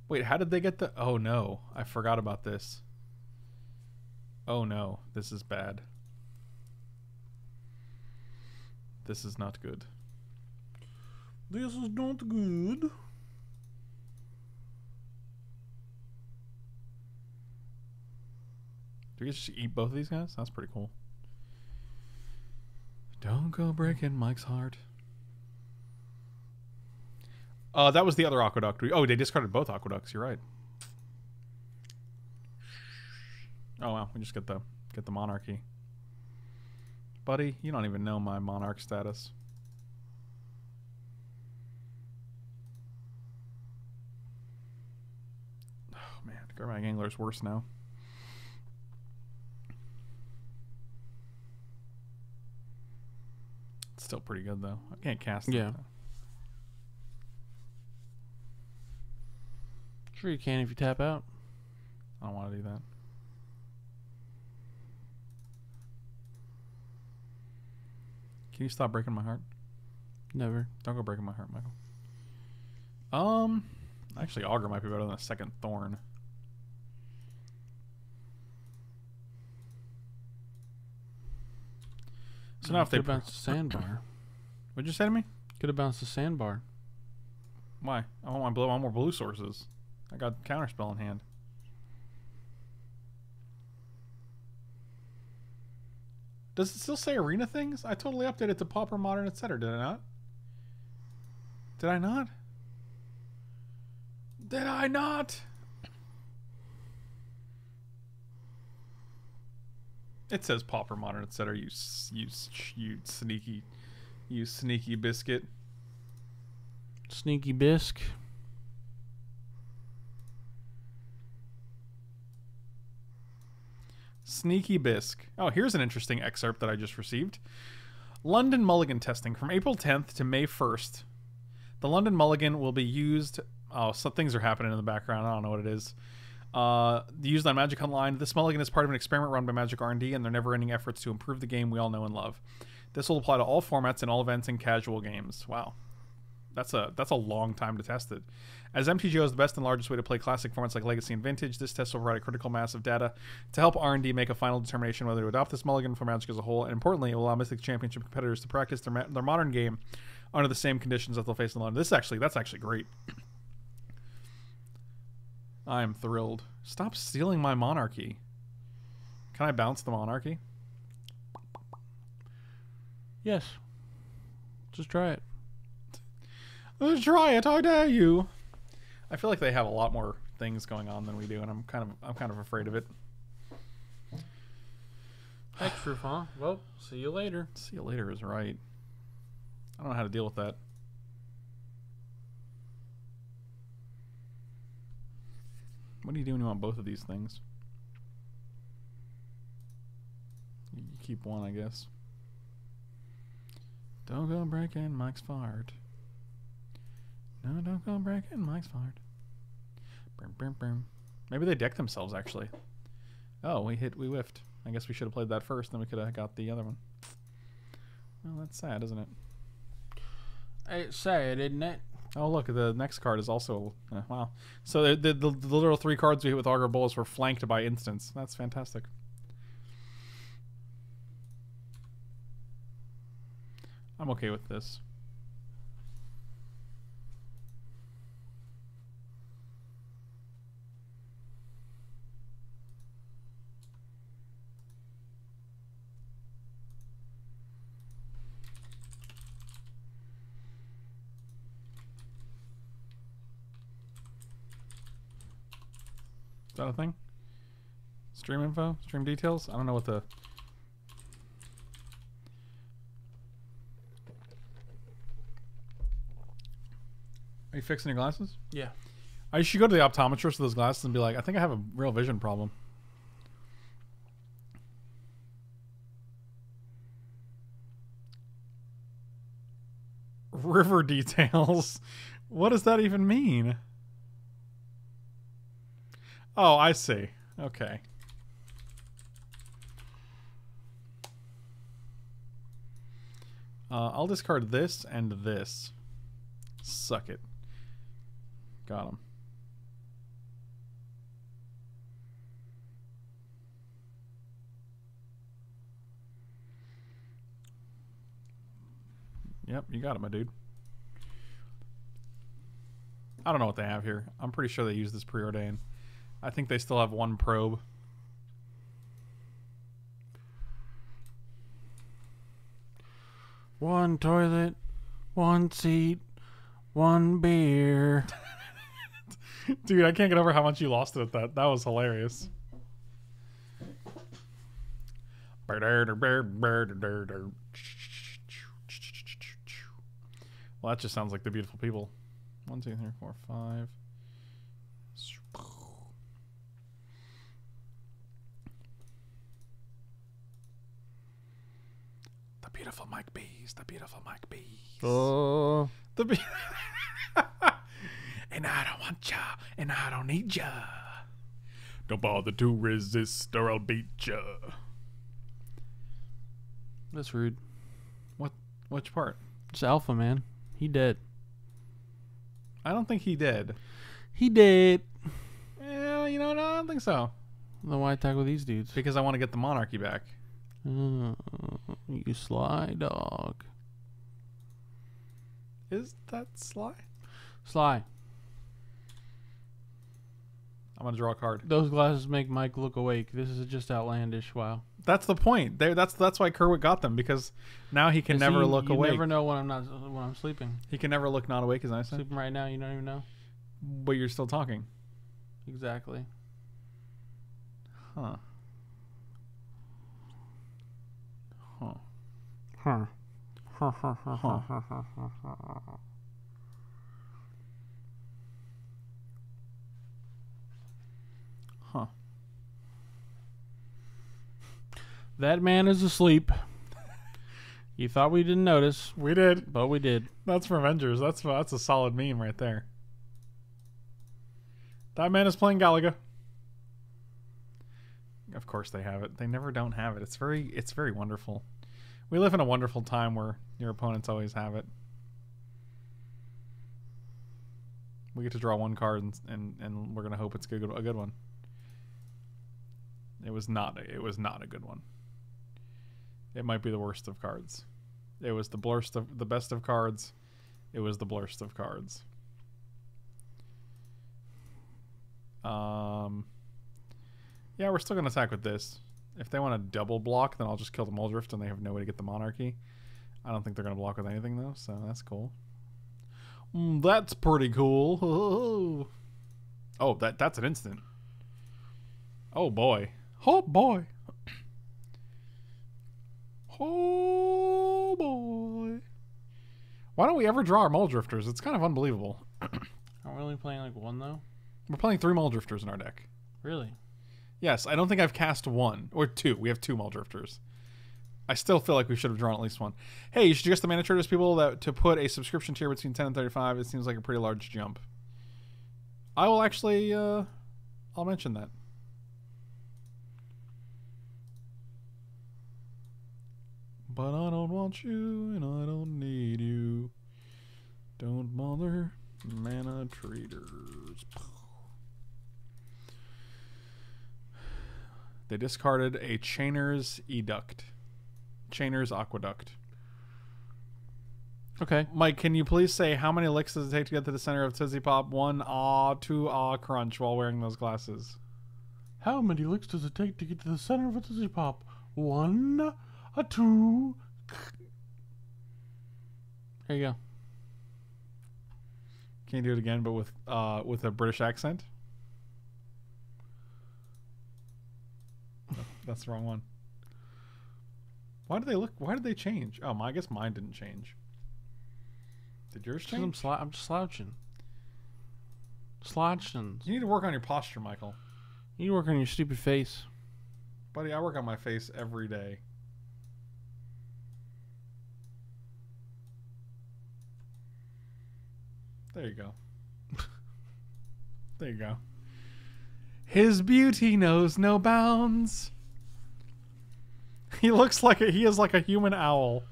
Wait, how did they get the. Oh, no. I forgot about this. Oh, no. This is bad. This is not good. This is not good. Do we just eat both of these guys? That's pretty cool. Don't go breaking Mike's heart. Uh, that was the other aqueduct. Oh, they discarded both aqueducts. You're right. Oh wow, we just get the get the monarchy. Buddy, you don't even know my monarch status. Oh man, Gurmag Angler's worse now. Still pretty good though. I can't cast. it, Yeah. Sure you can if you tap out. I don't want to do that. Can you stop breaking my heart? Never. Don't go breaking my heart, Michael. Um, actually, auger might be better than a second thorn. So now if they could have bounced the sandbar. what'd you say to me? Could have bounced the sandbar. Why? I want my blue. I want more blue sources. I got counterspell in hand. Does it still say arena things? I totally updated to pauper, modern, etc. Did I not? Did I not? Did I not? It says pauper, modern, etc. You you you sneaky, you sneaky biscuit. Sneaky bisque. Sneaky Bisque. Oh, here's an interesting excerpt that I just received. London Mulligan testing from April 10th to May 1st. The London Mulligan will be used. Oh, some things are happening in the background. I don't know what it is. Uh, used on Magic Online. This Mulligan is part of an experiment run by Magic R&D and their never-ending efforts to improve the game we all know and love. This will apply to all formats and all events and casual games. Wow, that's a that's a long time to test it. As MTGO is the best and largest way to play classic formats like Legacy and Vintage, this test will provide a critical mass of data to help R&D make a final determination whether to adopt this mulligan for Magic as a whole. And importantly, it will allow Mythic Championship competitors to practice their, ma- their modern game under the same conditions that they'll face in London. This actually that's actually great. I am thrilled. Stop stealing my monarchy. Can I bounce the monarchy? Yes. Just try it. Let's try it. I dare you. I feel like they have a lot more things going on than we do, and I'm kind of I'm kind of afraid of it. Extra, huh? Well, see you later. See you later is right. I don't know how to deal with that. What do you do when you want both of these things? You keep one, I guess. Don't go breaking Mike's fart. No, don't go breaking Mike's fart. Brum, brum, brum. Maybe they deck themselves actually. Oh, we hit, we whiffed. I guess we should have played that first, then we could have got the other one. Well, that's sad, isn't it? It's sad, isn't it? Oh, look, the next card is also uh, wow. So the, the the the literal three cards we hit with Augur Bolas were flanked by instants. That's fantastic. I'm okay with this. Is that a thing? Stream info? Stream details? I don't know what the. Are you fixing your glasses? Yeah. I should go to the optometrist with those glasses and be like, I think I have a real vision problem. River details. What does that even mean? Oh, I see. Okay. Uh, I'll discard this and this. Suck it. Got him. Yep, you got it, my dude. I don't know what they have here. I'm pretty sure they use this preordain. I think they still have one probe. One toilet, one seat, one beer. Dude, I can't get over how much you lost it at that. That was hilarious. Well, that just sounds like the beautiful people. One, two, three, four, five. The beautiful Mike Bees. The beautiful Mike Bees. Oh, The be- and I don't want ya, and I don't need ya. Don't bother to resist, or I'll beat ya. that's rude. What? Which part? It's Alpha man. He dead. I don't think he did. He dead. Yeah, you know, no, I don't think so. Then why attack with these dudes? Because I want to get the monarchy back. Uh, you sly dog. Is that Sly? Sly. I'm gonna draw a card. Those glasses make Mike look awake. This is just outlandish. Wow. That's the point. There. That's that's why Kerwin got them because now he can never see, look you awake. never know when I'm not when I'm sleeping. He can never look not awake, as I said. Sleeping right now, you don't even know. But you're still talking. Exactly. Huh. Huh. Huh. Huh, huh. That man is asleep. You thought we didn't notice, We did. but we did. That's from Avengers. That's that's a solid meme right there. That man is playing Galaga. Of course they have it. They never don't have it. It's very it's very wonderful. We live in a wonderful time where your opponents always have it. We get to draw one card and and, and we're gonna hope it's good, a good one. It was not. A, it was not a good one. It might be the worst of cards. It was the blurst of the best of cards. It was the blurst of cards. Um. Yeah, we're still gonna attack with this. If they want to double block, then I'll just kill the Muldrift, and they have no way to get the Monarchy. I don't think they're gonna block with anything though, so that's cool. Mm, that's pretty cool. Oh, that that's an instant. Oh boy. Oh boy. Oh boy. Why don't we ever draw our Mulldrifters? It's kind of unbelievable. Aren't we only playing like one though? We're playing three Mulldrifters in our deck. Really? Yes, I don't think I've cast one or two. We have two Mulldrifters. I still feel like we should have drawn at least one. Hey, you should suggest the mana traders people that to put a subscription tier between ten and thirty-five. It seems like a pretty large jump. I will actually. Uh, I'll mention that. But I don't want you, and I don't need you. Don't bother, mana traders. They discarded a Chainer's Edict. Chainer's Aqueduct. Okay. Mike, can you please say how many licks does it take to get to the center of Tootsie Pop? One ah, two ah crunch while wearing those glasses. How many licks does it take to get to the center of a Tootsie Pop? One, a two. There you go. Can you do it again, but with uh with a British accent? That's the wrong one. Why did they look? Why did they change? Oh, my, I guess mine didn't change. Did yours 'Cause I'm, change? I'm slouching. Slouching. You need to work on your posture, Michael. You need to work on your stupid face. Buddy, I work on my face every day. There you go. there you go. His beauty knows no bounds. He looks like a, he is like a human owl.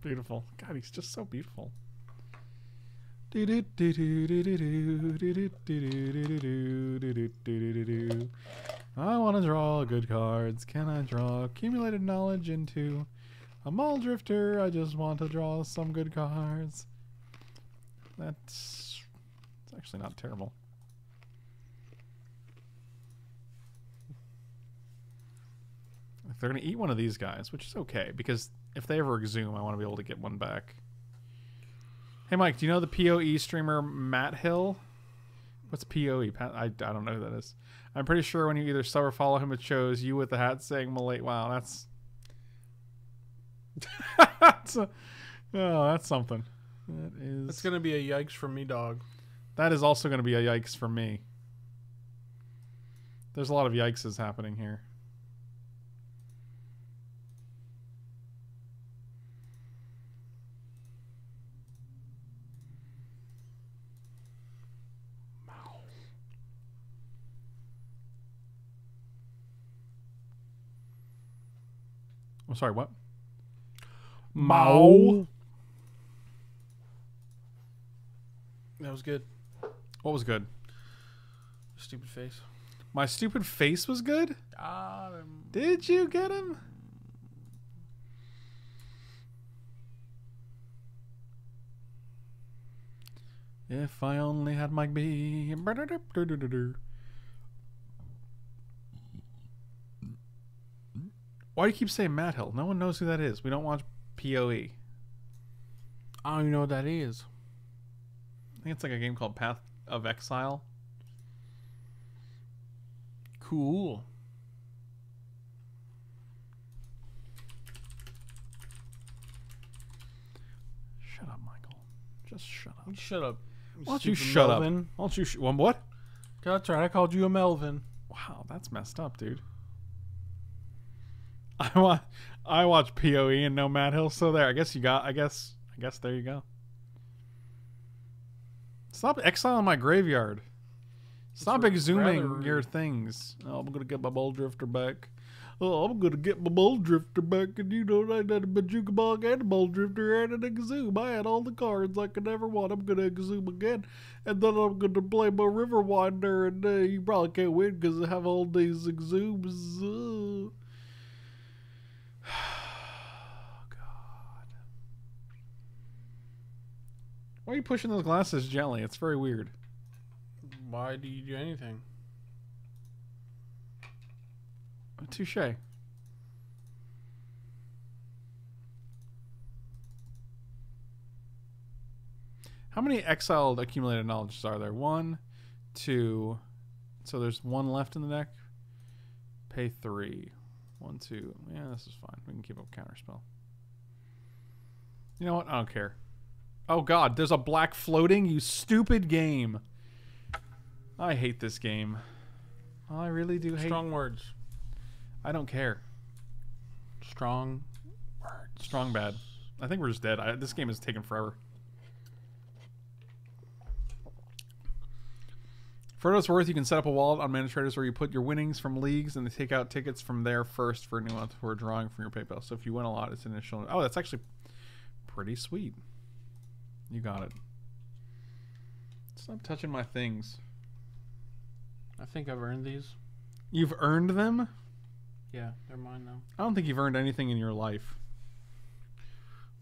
Beautiful. God, he's just so beautiful. I want to draw good cards. Can I draw accumulated knowledge into a Mulldrifter? I just want to draw some good cards. That's it's actually not terrible. If they're gonna eat one of these guys, which is okay because if they ever exhume, I want to be able to get one back. Hey Mike, do you know the PoE streamer Mathil? What's PoE? Pat, I, I don't know who that is. I'm pretty sure when you either sub or follow him, it shows you with the hat saying Malay. Wow, that's that's a, oh, that's something. That is It's gonna be a yikes for me, dog. that is also going to be a yikes for me. There's a lot of yikeses happening here. I'm oh, sorry, what? Mao. That was good. What was good? Stupid face. My stupid face was good? Got him. Did you get him? If I only had Mike B. Why do you keep saying Mathil? No one knows who that is. We don't watch. PoE. I don't even know what that is. I think it's like a game called Path of Exile. Cool. Shut up, Michael. Just shut up. Shut up. Why don't you shut Melvin. up? Why don't you? Sh- well, what? That's right. I called you a Melvin. Wow, that's messed up, dude. I watch, I watch Poe and no Mathil. So there, I guess you got. I guess. I guess there you go. Stop exiling my graveyard. Stop r- exhuming rather your things. Oh, I'm gonna get my Mulldrifter back. Oh, I'm gonna get my Mulldrifter back, and you know I had a Bojuka Bog and a Mulldrifter and an exhume. I had all the cards I could ever want. I'm gonna exhume again, and then I'm gonna play my River Winder, and uh, you probably can't win because I have all these exhumes. Uh. Why are you pushing those glasses gently? It's very weird. Why do you do anything? Touche. How many exiled accumulated knowledges are there? One, two. So there's one left in the deck. Pay three. One, two. Yeah, this is fine. We can keep up counterspell. You know what? I don't care. Oh god, there's a black floating, you stupid game. I hate this game. I really do hate Strong words. I don't care. Strong. words. Strong bad. I think we're just dead. I, this game is taking forever. For what it's worth, you can set up a wallet on Manatraders where you put your winnings from leagues and they take out tickets from there first for a new month for drawing from your PayPal. So if you win a lot, it's an initial. Oh, that's actually pretty sweet. You got it. Stop touching my things. I think I've earned these. You've earned them? Yeah, they're mine now. I don't think you've earned anything in your life.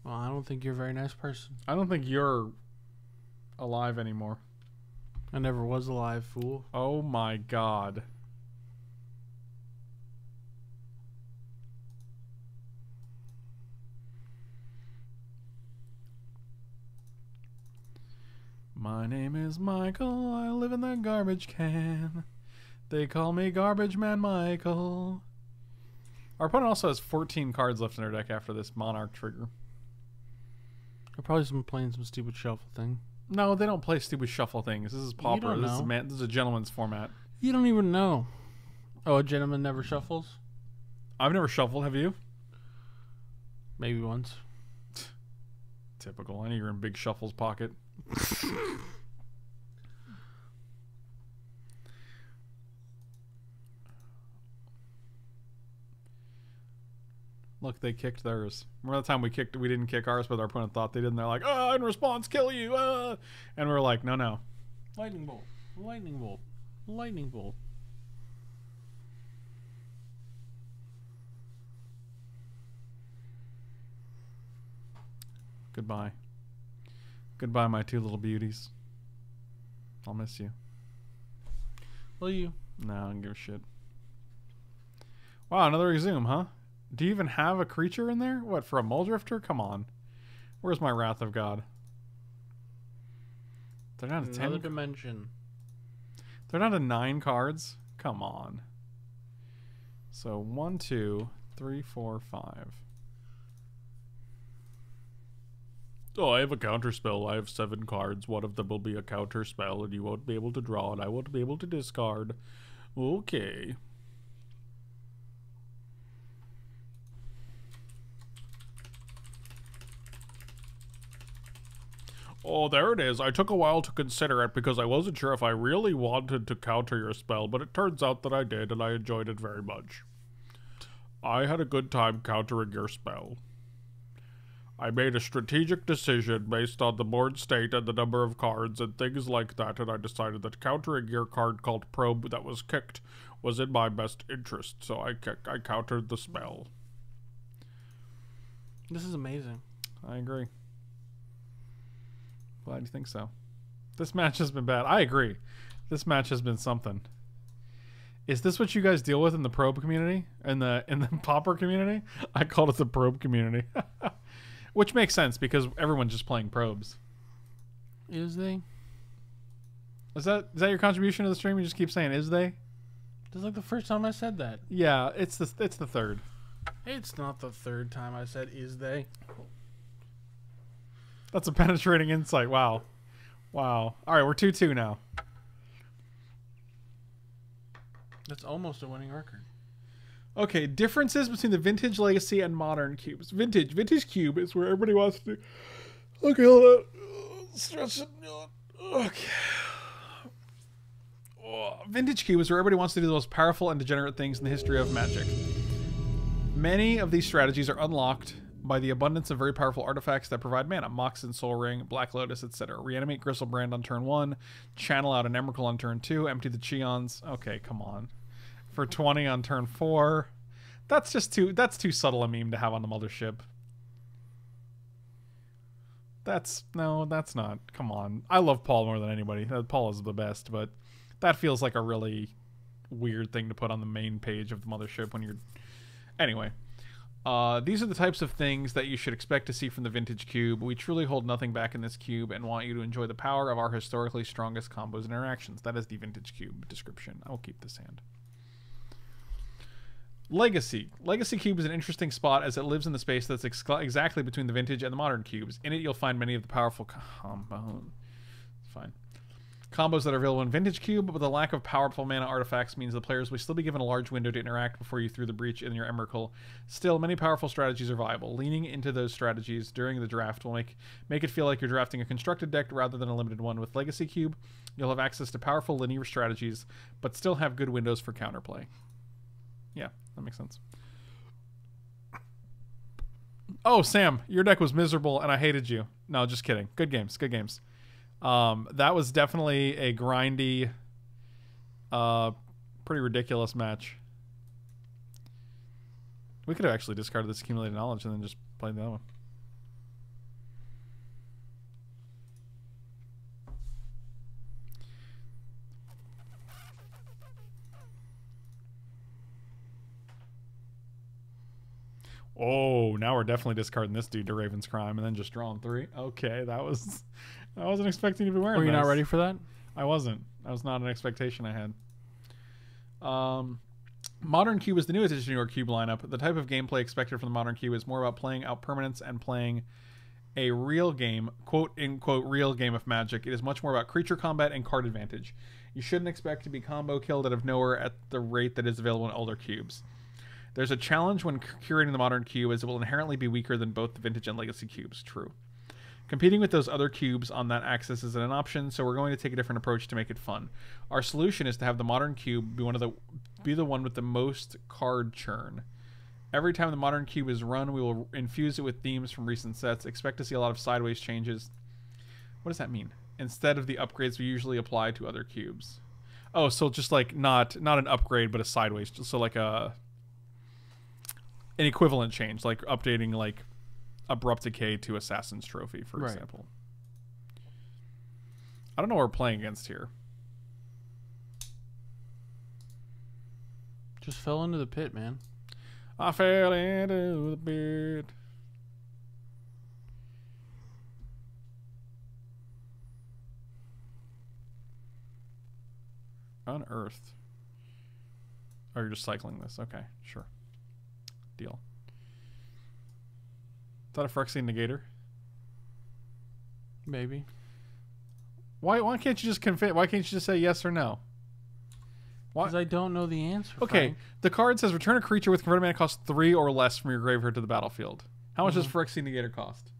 Well, I don't think you're a very nice person. I don't think you're alive anymore. I never was alive, fool. Oh my god. My name is Michael. I live in the garbage can. They call me Garbage Man Michael. Our opponent also has 14 cards left in their deck after this Monarch trigger. They're probably been playing some stupid shuffle thing. No, they don't play stupid shuffle things. This is pauper. This is, a man, this is a gentleman's format. You don't even know. Oh, a gentleman never shuffles? I've never shuffled. Have you? Maybe once. Typical. I know you're in Big Shuffle's pocket. Look, they kicked theirs. Remember the time we kicked, we didn't kick ours, but our opponent thought they did, and they're like, "Oh, in response, kill you!" Uh. And we are like, "No, no." Lightning bolt. Lightning bolt. Lightning bolt. Goodbye. Goodbye, my two little beauties. I'll miss you. Will you? No, I don't give a shit. Wow, another exhume, huh? Do you even have a creature in there? What, for a Mulldrifter? Come on. Where's my Wrath of God? They're not a Another 10. dimension. They're not a 9 cards? Come on. So, one, two, three, four, five. Oh, I have a counter spell. I have seven cards. One of them will be a counter spell, and you won't be able to draw, and I won't be able to discard. Okay. Oh, there it is. I took a while to consider it because I wasn't sure if I really wanted to counter your spell, but it turns out that I did, and I enjoyed it very much. I had a good time countering your spell. I made a strategic decision based on the board state and the number of cards and things like that, and I decided that countering your card called Probe that was kicked was in my best interest, so I, kick- I countered the spell. This is amazing. I agree. Glad you think so. This match has been bad. I agree. This match has been something. Is this what you guys deal with in the probe community? In the in the popper community? I called it the probe community. Which makes sense because everyone's just playing probes. Is they? Is that is that your contribution to the stream? You just keep saying is they? This is like the first time I said that. Yeah, it's the it's the third. It's not the third time I said is they. That's a penetrating insight. Wow. Wow. All right, we're 2-2 now. That's almost a winning record. Okay, differences between the vintage legacy and modern cubes. Vintage, vintage cube is where everybody wants to. Okay, hold on. Stretch it. Okay. Oh, Vintage cube is where everybody wants to do the most powerful and degenerate things in the history of Magic. Many of these strategies are unlocked by the abundance of very powerful artifacts that provide mana. Moxen, Soul Ring, Black Lotus, etc. Reanimate Griselbrand on turn 1, channel out an Emrakul on turn 2, empty the Cheons. Okay, come on. For 20 on turn 4. That's just too that's too subtle a meme to have on the mothership. That's no, that's not. Come on. I love Paul more than anybody. Uh, Paul is the best, but that feels like a really weird thing to put on the main page of the mothership when you're Anyway, uh, these are the types of things that you should expect to see from the vintage cube. We truly hold nothing back in this cube and want you to enjoy the power of our historically strongest combos and interactions. That is the vintage cube description. I will keep this hand. Legacy. Legacy Cube is an interesting spot as it lives in the space that's ex- exactly between the vintage and the modern cubes. In it, you'll find many of the powerful combos. Fine. Combos that are available in Vintage Cube, but the lack of powerful mana artifacts means the players will still be given a large window to interact before you Through the Breach in your Emrakul. Still, many powerful strategies are viable. Leaning into those strategies during the draft will make make it feel like you're drafting a constructed deck rather than a limited one. With Legacy Cube, you'll have access to powerful linear strategies, but still have good windows for counterplay. Yeah, that makes sense. Oh, Sam, your deck was miserable and I hated you. No, just kidding. Good games. Good games. Um, that was definitely a grindy, uh, pretty ridiculous match. We could have actually discarded this accumulated knowledge and then just played the other one. Oh, now we're definitely discarding this dude to Raven's Crime and then just drawing three. Okay, that was. I wasn't expecting to be wearing. Were you not ready for that? I wasn't. That was not an expectation I had. Um, Modern Cube is the new addition to your Cube lineup. The type of gameplay expected from the Modern Cube is more about playing out permanents and playing a real game, quote in quote real game of Magic. It is much more about creature combat and card advantage. You shouldn't expect to be combo killed out of nowhere at the rate that is available in older cubes. There's a challenge when curating the Modern Cube, as it will inherently be weaker than both the Vintage and Legacy cubes. True. Competing with those other cubes on that axis isn't an option, so we're going to take a different approach to make it fun. Our solution is to have the modern cube be one of the be the one with the most card churn. Every time the modern cube is run, we will infuse it with themes from recent sets. Expect to see a lot of sideways changes. What does that mean? Instead of the upgrades we usually apply to other cubes. Oh, so just like not not an upgrade, but a sideways. So like a an equivalent change, like updating like abrupt decay to assassin's trophy, for Right. example. I don't know what we're playing against here. Just fell into the pit, man. I fell into the pit. Unearthed. Oh, you're just cycling this. Okay, sure. Deal. Is that a Phyrexian negator? Maybe. Why why can't you just confit why can't you just say yes or no? Because I don't know the answer. Okay, Frank. the card says return a creature with converted mana cost three or less from your graveyard to the battlefield. How much does mm-hmm. Phyrexian Negator cost?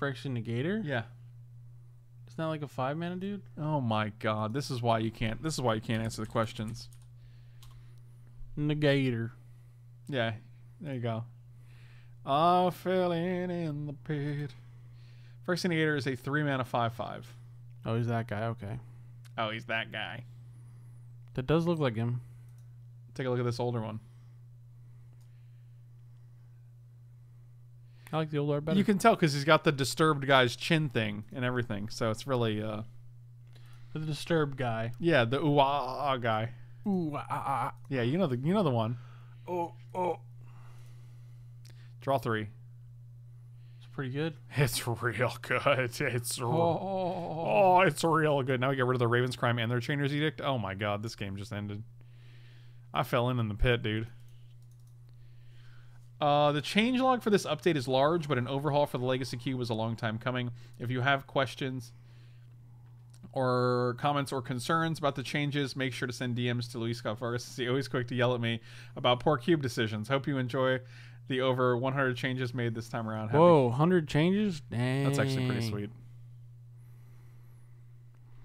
Phyrexian Negator? Yeah. Isn't that like a five mana dude? Oh my god, this is why you can't this is why you can't answer the questions. Negator. Yeah, there you go. I fell in in the pit. Phyrexian Negator is a three mana five five. Oh, he's that guy. Okay. Oh, he's that guy. That does look like him. Take a look at this older one. I like the old art better. You can tell because he's got the disturbed guy's chin thing and everything. So it's really, uh, the disturbed guy. yeah, the ooh ah, ah guy. Ooh, ah, ah, Yeah, you know the you know the one. Oh, oh. Draw three. It's pretty good. It's real good. It's Oh, real. oh, it's real good. Now we get rid of the Raven's Crime and their Chainer's Edict. Oh my god, this game just ended. I fell in in the pit, dude. Uh, the changelog for this update is large, but an overhaul for the Legacy Cube was a long time coming. If you have questions or comments or concerns about the changes, make sure to send DMs to Luis Scott Vargas. He's always quick to yell at me about poor cube decisions. Hope you enjoy the over 100 changes made this time around. Happy- Whoa, 100 changes? Dang. That's actually pretty sweet.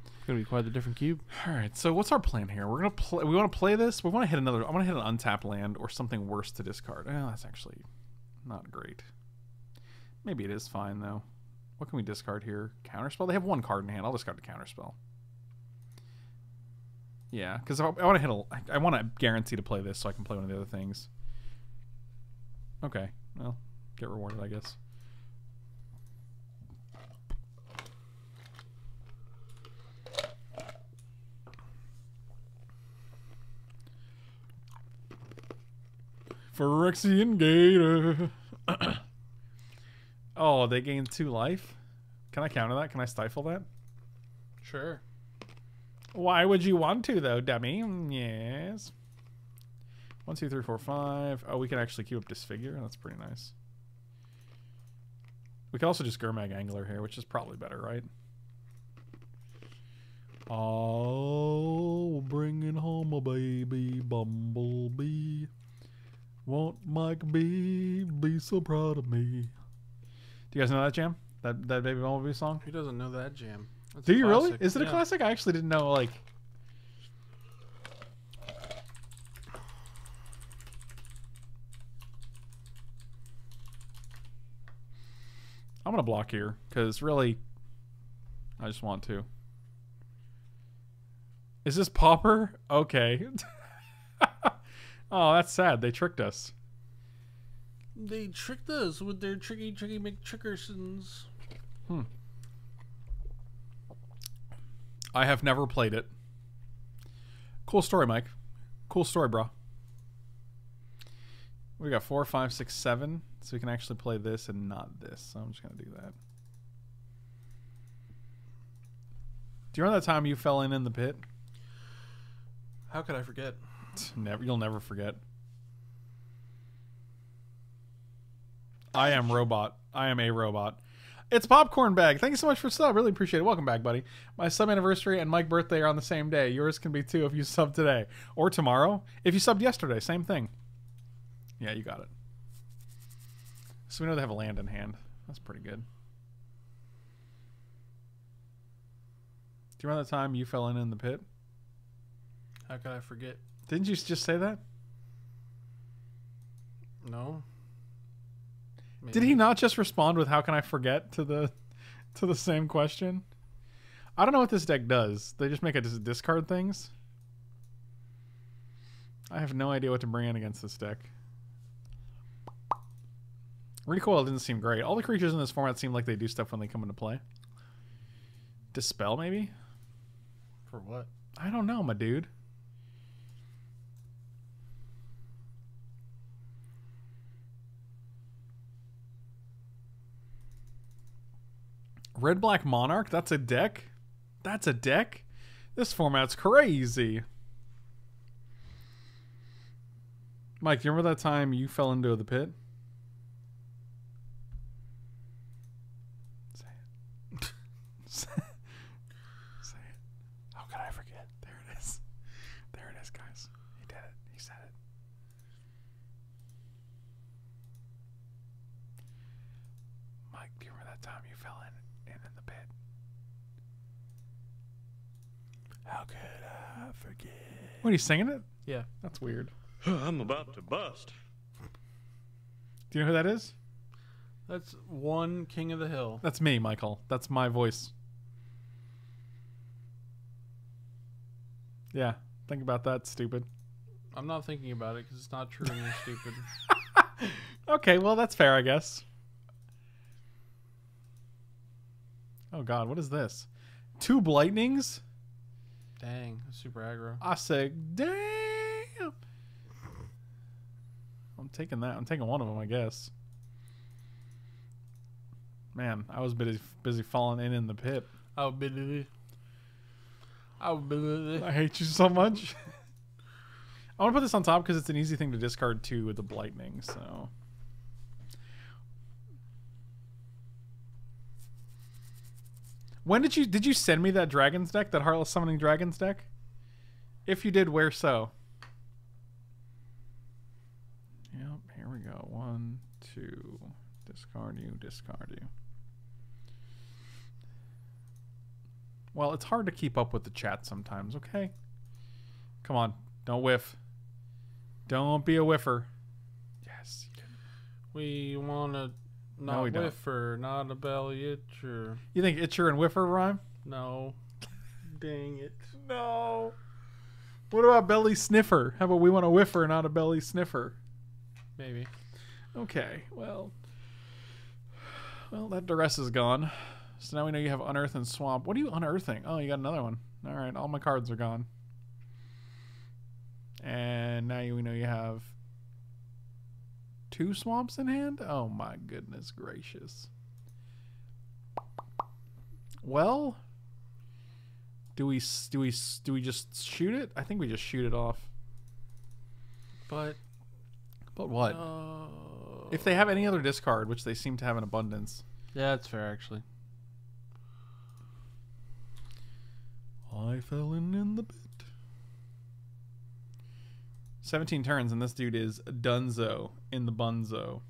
It's going to be quite the different cube. All right, so what's our plan here? We're gonna play. We want to play this. We want to hit another. I want to hit an untapped land or something worse to discard. Oh, that's actually not great. Maybe it is fine though. What can we discard here? Counterspell. They have one card in hand. I'll discard the counterspell. Yeah, because I, I want to hit a. I want to guarantee to play this so I can play one of the other things. Okay, well, get rewarded, I guess. Phyrexian Gator. oh, they gained two life? Can I counter that? Can I stifle that? Sure. Why would you want to, though, dummy? Mm, Yes. One, two, three, four, five. Oh, we can actually queue up Disfigure. That's pretty nice. We can also just Gurmag Angler here, which is probably better, right? Oh, bringing home a baby bumblebee. Won't Mike B be so proud of me? Do you guys know that jam? That that baby bumblebee song? Who doesn't know that jam? That's Do you really? Is it a classic? I actually didn't know. Like, I'm gonna block here because really, I just want to. Is this Pauper? Okay. oh, that's sad. They tricked us. They tricked us with their tricky, tricky McTrickersons. Hmm. I have never played it. Cool story, Mike. Cool story, bro. We got four, five, six, seven. So we can actually play this and not this. So I'm just gonna do that. Do you remember that time you fell in in the pit? How could I forget? Never, you'll never forget. I am robot. I am a robot. It's popcorn bag. Thank you so much for sub. Really appreciate it. Welcome back, buddy. My sub anniversary and Mike birthday are on the same day. Yours can be too if you sub today or tomorrow. If you subbed yesterday, same thing. Yeah, you got it. So we know they have a land in hand. That's pretty good. Do you remember the time you fell in in the pit? How could I forget? Didn't you just say that? No. Did he not just respond with "How can I forget" to the to the same question? I don't know what this deck does. They just make it dis- discard things. I have no idea what to bring in against this deck. Recoil didn't seem great. All the creatures in this format seem like they do stuff when they come into play. Dispel, maybe? For what? I don't know, my dude. Red Black Monarch? That's a deck? That's a deck? This format's crazy. Mike, do you remember that time you fell into the pit? Say it. Say it. How could I forget? There it is. There it is, guys. He did it. He said it. Mike, do you remember that time you fell in, in, in the pit? How could I forget? What, are you singing it? Yeah. That's weird. I'm about to bust. Do you know who that is? That's one King of the Hill. That's me, Michael. That's my voice. Yeah, think about that, stupid. I'm not thinking about it because it's not true and you're stupid. Okay, well, that's fair, I guess. Oh, God, what is this? Two Blightnings? Dang, super aggro. I said, damn. I'm taking that. I'm taking one of them, I guess. Man, I was busy, busy falling in in the pit. The. I'll be the. I hate you so much. I want to put this on top because it's an easy thing to discard too with the Blightning. So. When did you did you send me that dragons deck, that Heartless Summoning Dragons deck? If you did, where so? Yep, here we go. One, two, discard you, discard you. Well, it's hard to keep up with the chat sometimes, okay? Come on, don't whiff. Don't be a whiffer. Yes. We want to No, not we don't. whiffer, not a belly itcher. You think itcher and whiffer rhyme? No. Dang it. No. What about belly sniffer? How about we want a whiffer, not a belly sniffer? Maybe. Okay, well. Well, that duress is gone. So now we know you have unearth and swamp. What are you unearthing? Oh, you got another one. All right, all my cards are gone. And now you know you have two swamps in hand. Oh my goodness gracious. Well, do we do we do we just shoot it? I think we just shoot it off. But. But what? Uh, If they have any other discard, which they seem to have in abundance. yeah, that's fair, actually. I fell in in the pit. 17 turns, and this dude is Dunzo in the Bunzo.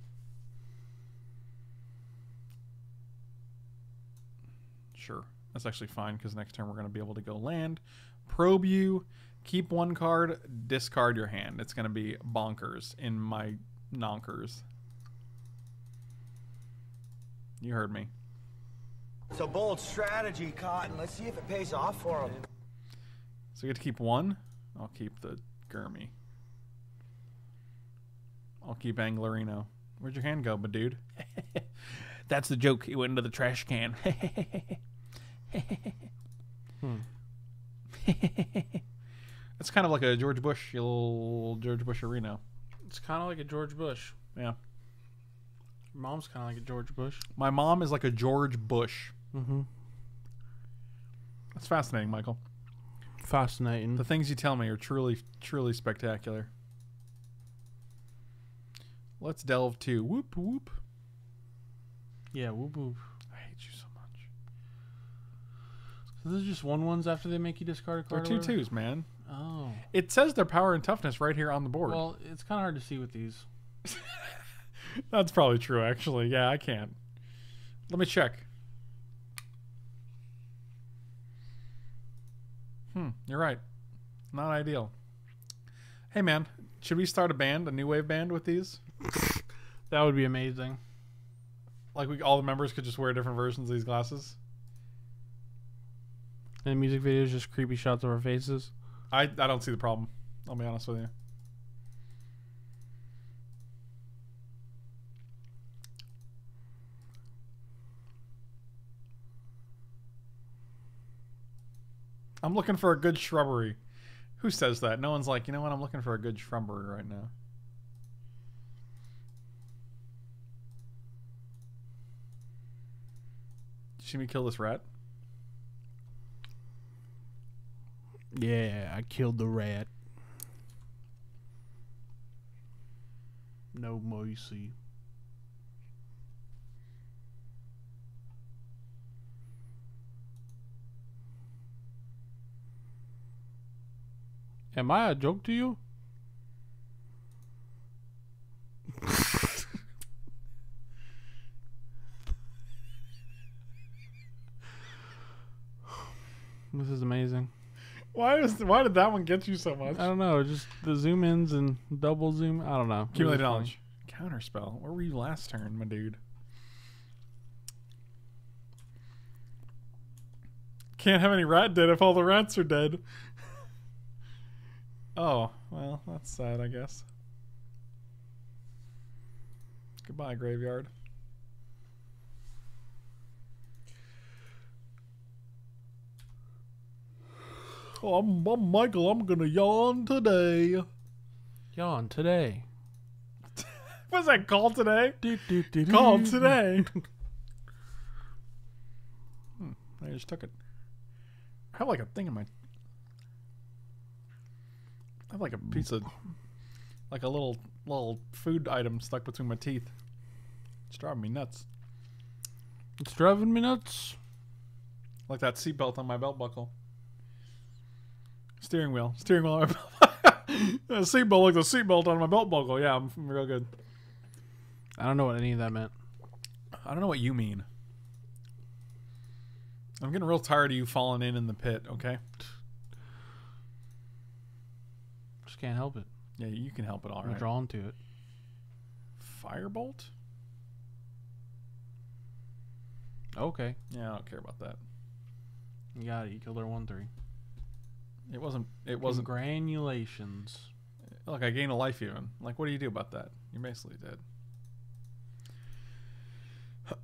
Sure. That's actually fine because next turn we're going to be able to go land, probe you, keep one card, discard your hand. It's going to be bonkers in my nonkers. You heard me. It's a bold strategy, Cotton. Let's see if it pays off for him. So you get to keep one. I'll keep the Gurmy. I'll keep Anglerino. Where'd your hand go, my dude? That's the joke. He went into the trash can. It's kind of like a George Bush, you little George Bush Areno. It's kind of like a George Bush. Yeah. Your mom's kind of like a George Bush. My mom is like a George Bush. Mm-hmm. That's fascinating, Michael. Fascinating. The things you tell me are truly, truly spectacular. Let's delve to whoop whoop. yeah, whoop whoop. I hate you so much. So those are just one ones after they make you discard a card. They're two twos, man. Oh. It says their power and toughness right here on the board. Well, it's kind of hard to see with these. That's probably true, actually. Yeah, I can't. Let me check. Hmm, you're right. Not ideal. Hey, man, should we start a band, a new wave band with these? That would be amazing. Like we all the members could just wear different versions of these glasses. And music videos just creepy shots of our faces. I I don't see the problem. I'll be honest with you. I'm looking for a good shrubbery. Who says that? No one's like, you know what? I'm looking for a good shrubbery right now. See me kill this rat? Yeah, I killed the rat. No mercy. Am I a joke to you? This is amazing. Why is why did that one get you so much? I don't know, just the zoom ins and double zoom. I don't know. Accumulated knowledge. Counterspell. Where were you last turn, my dude? Can't have any rat dead if all the rats are dead. oh, well, that's sad, I guess. Goodbye, graveyard. I'm, I'm Michael. I'm gonna yawn today. Yawn today. What's that called today? Do, do, do, do. Called today. hmm, I just took it. I have like a thing in my. I have like a piece of, like a little little food item stuck between my teeth. It's driving me nuts. It's driving me nuts. Like that seatbelt on my belt buckle. Steering wheel. Steering wheel on my belt. a seatbelt like the seatbelt on my belt buckle. Yeah, I'm real good. I don't know what any of that meant. I don't know what you mean. I'm getting real tired of you falling in in the pit, okay? Just can't help it. Yeah, you can help it all I'm right. drawn to it. Firebolt? Okay. Yeah, I don't care about that. You got it. You killed her 1 3. It wasn't it wasn't Granulations. look, I gained a life even. Like what do you do about that? You're basically dead.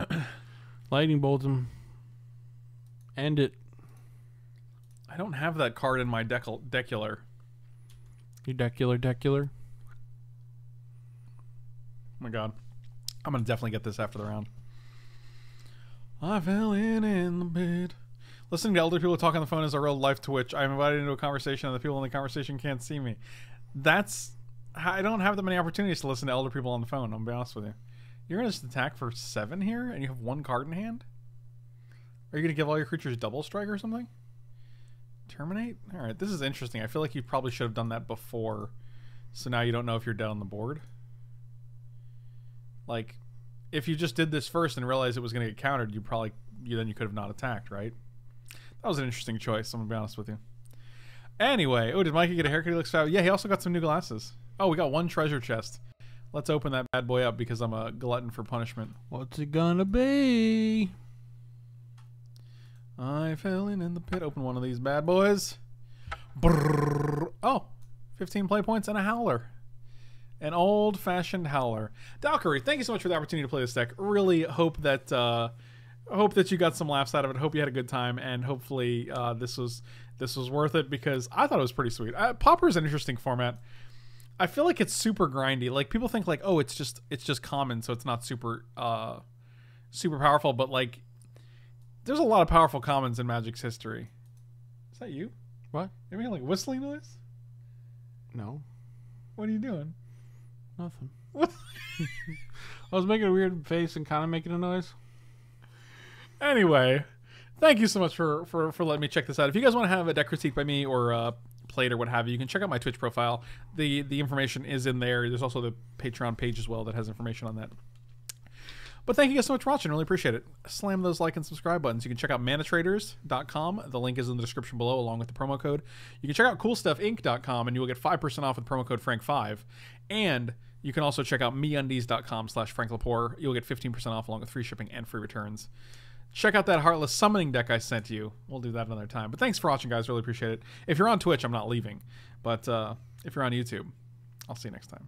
Lightning bolt him. End it. I don't have that card in my decul- decular. You decular, decular. Oh my god. I'm gonna definitely get this after the round. I fell in in the pit. Listening to elder people talk on the phone is a real life Twitch. I'm invited into a conversation and the people in the conversation can't see me. That's I don't have that many opportunities to listen to elder people on the phone, I'll be honest with you. You're gonna just attack for seven here and you have one card in hand? Are you gonna give all your creatures double strike or something? Terminate? Alright, this is interesting. I feel like you probably should have done that before. So now you don't know if you're dead on the board. Like, if you just did this first and realized it was to get countered, you probably you then you could have not attacked, right? That was an interesting choice. I'm gonna be honest with you. Anyway, oh, did Mikey get a haircut? He looks fab. Yeah, he also got some new glasses. Oh, we got one treasure chest. Let's open that bad boy up because I'm a glutton for punishment. What's it gonna be? I fell in in the pit. Open one of these bad boys. Brrr. Oh, 15 play points and a howler. An old fashioned howler. Dalkery, thank you so much for the opportunity to play this deck. Really hope that uh, hope that you got some laughs out of it. Hope you had a good time, and hopefully uh, this was this was worth it because I thought it was pretty sweet. Uh, Pauper is an interesting format. I feel like it's super grindy. Like people think like, oh, it's just it's just common, so it's not super uh, super powerful. But like, there's a lot of powerful commons in Magic's history. Is that you? What? You making like whistling noise? No, What are you doing? nothing. What? I was making a weird face and kind of making a noise. Anyway, thank you so much for, for for letting me check this out. If you guys want to have a deck critique by me or uh, played or what have you, you can check out my Twitch profile. the The information is in there. There's also the Patreon page as well that has information on that. But thank you guys so much for watching. Really appreciate it. Slam those like and subscribe buttons. You can check out manatraders.com. The link is in the description below along with the promo code. You can check out coolstuffinc.com and you will get 5% off with promo code Frank5. And You can also check out meundies.com slash Frank Lepore. You'll get 15% off along with free shipping and free returns. Check out that Heartless Summoning deck I sent you. We'll do that another time. But thanks for watching, guys. Really appreciate it. If you're on Twitch, I'm not leaving. But uh, if you're on YouTube, I'll see you next time.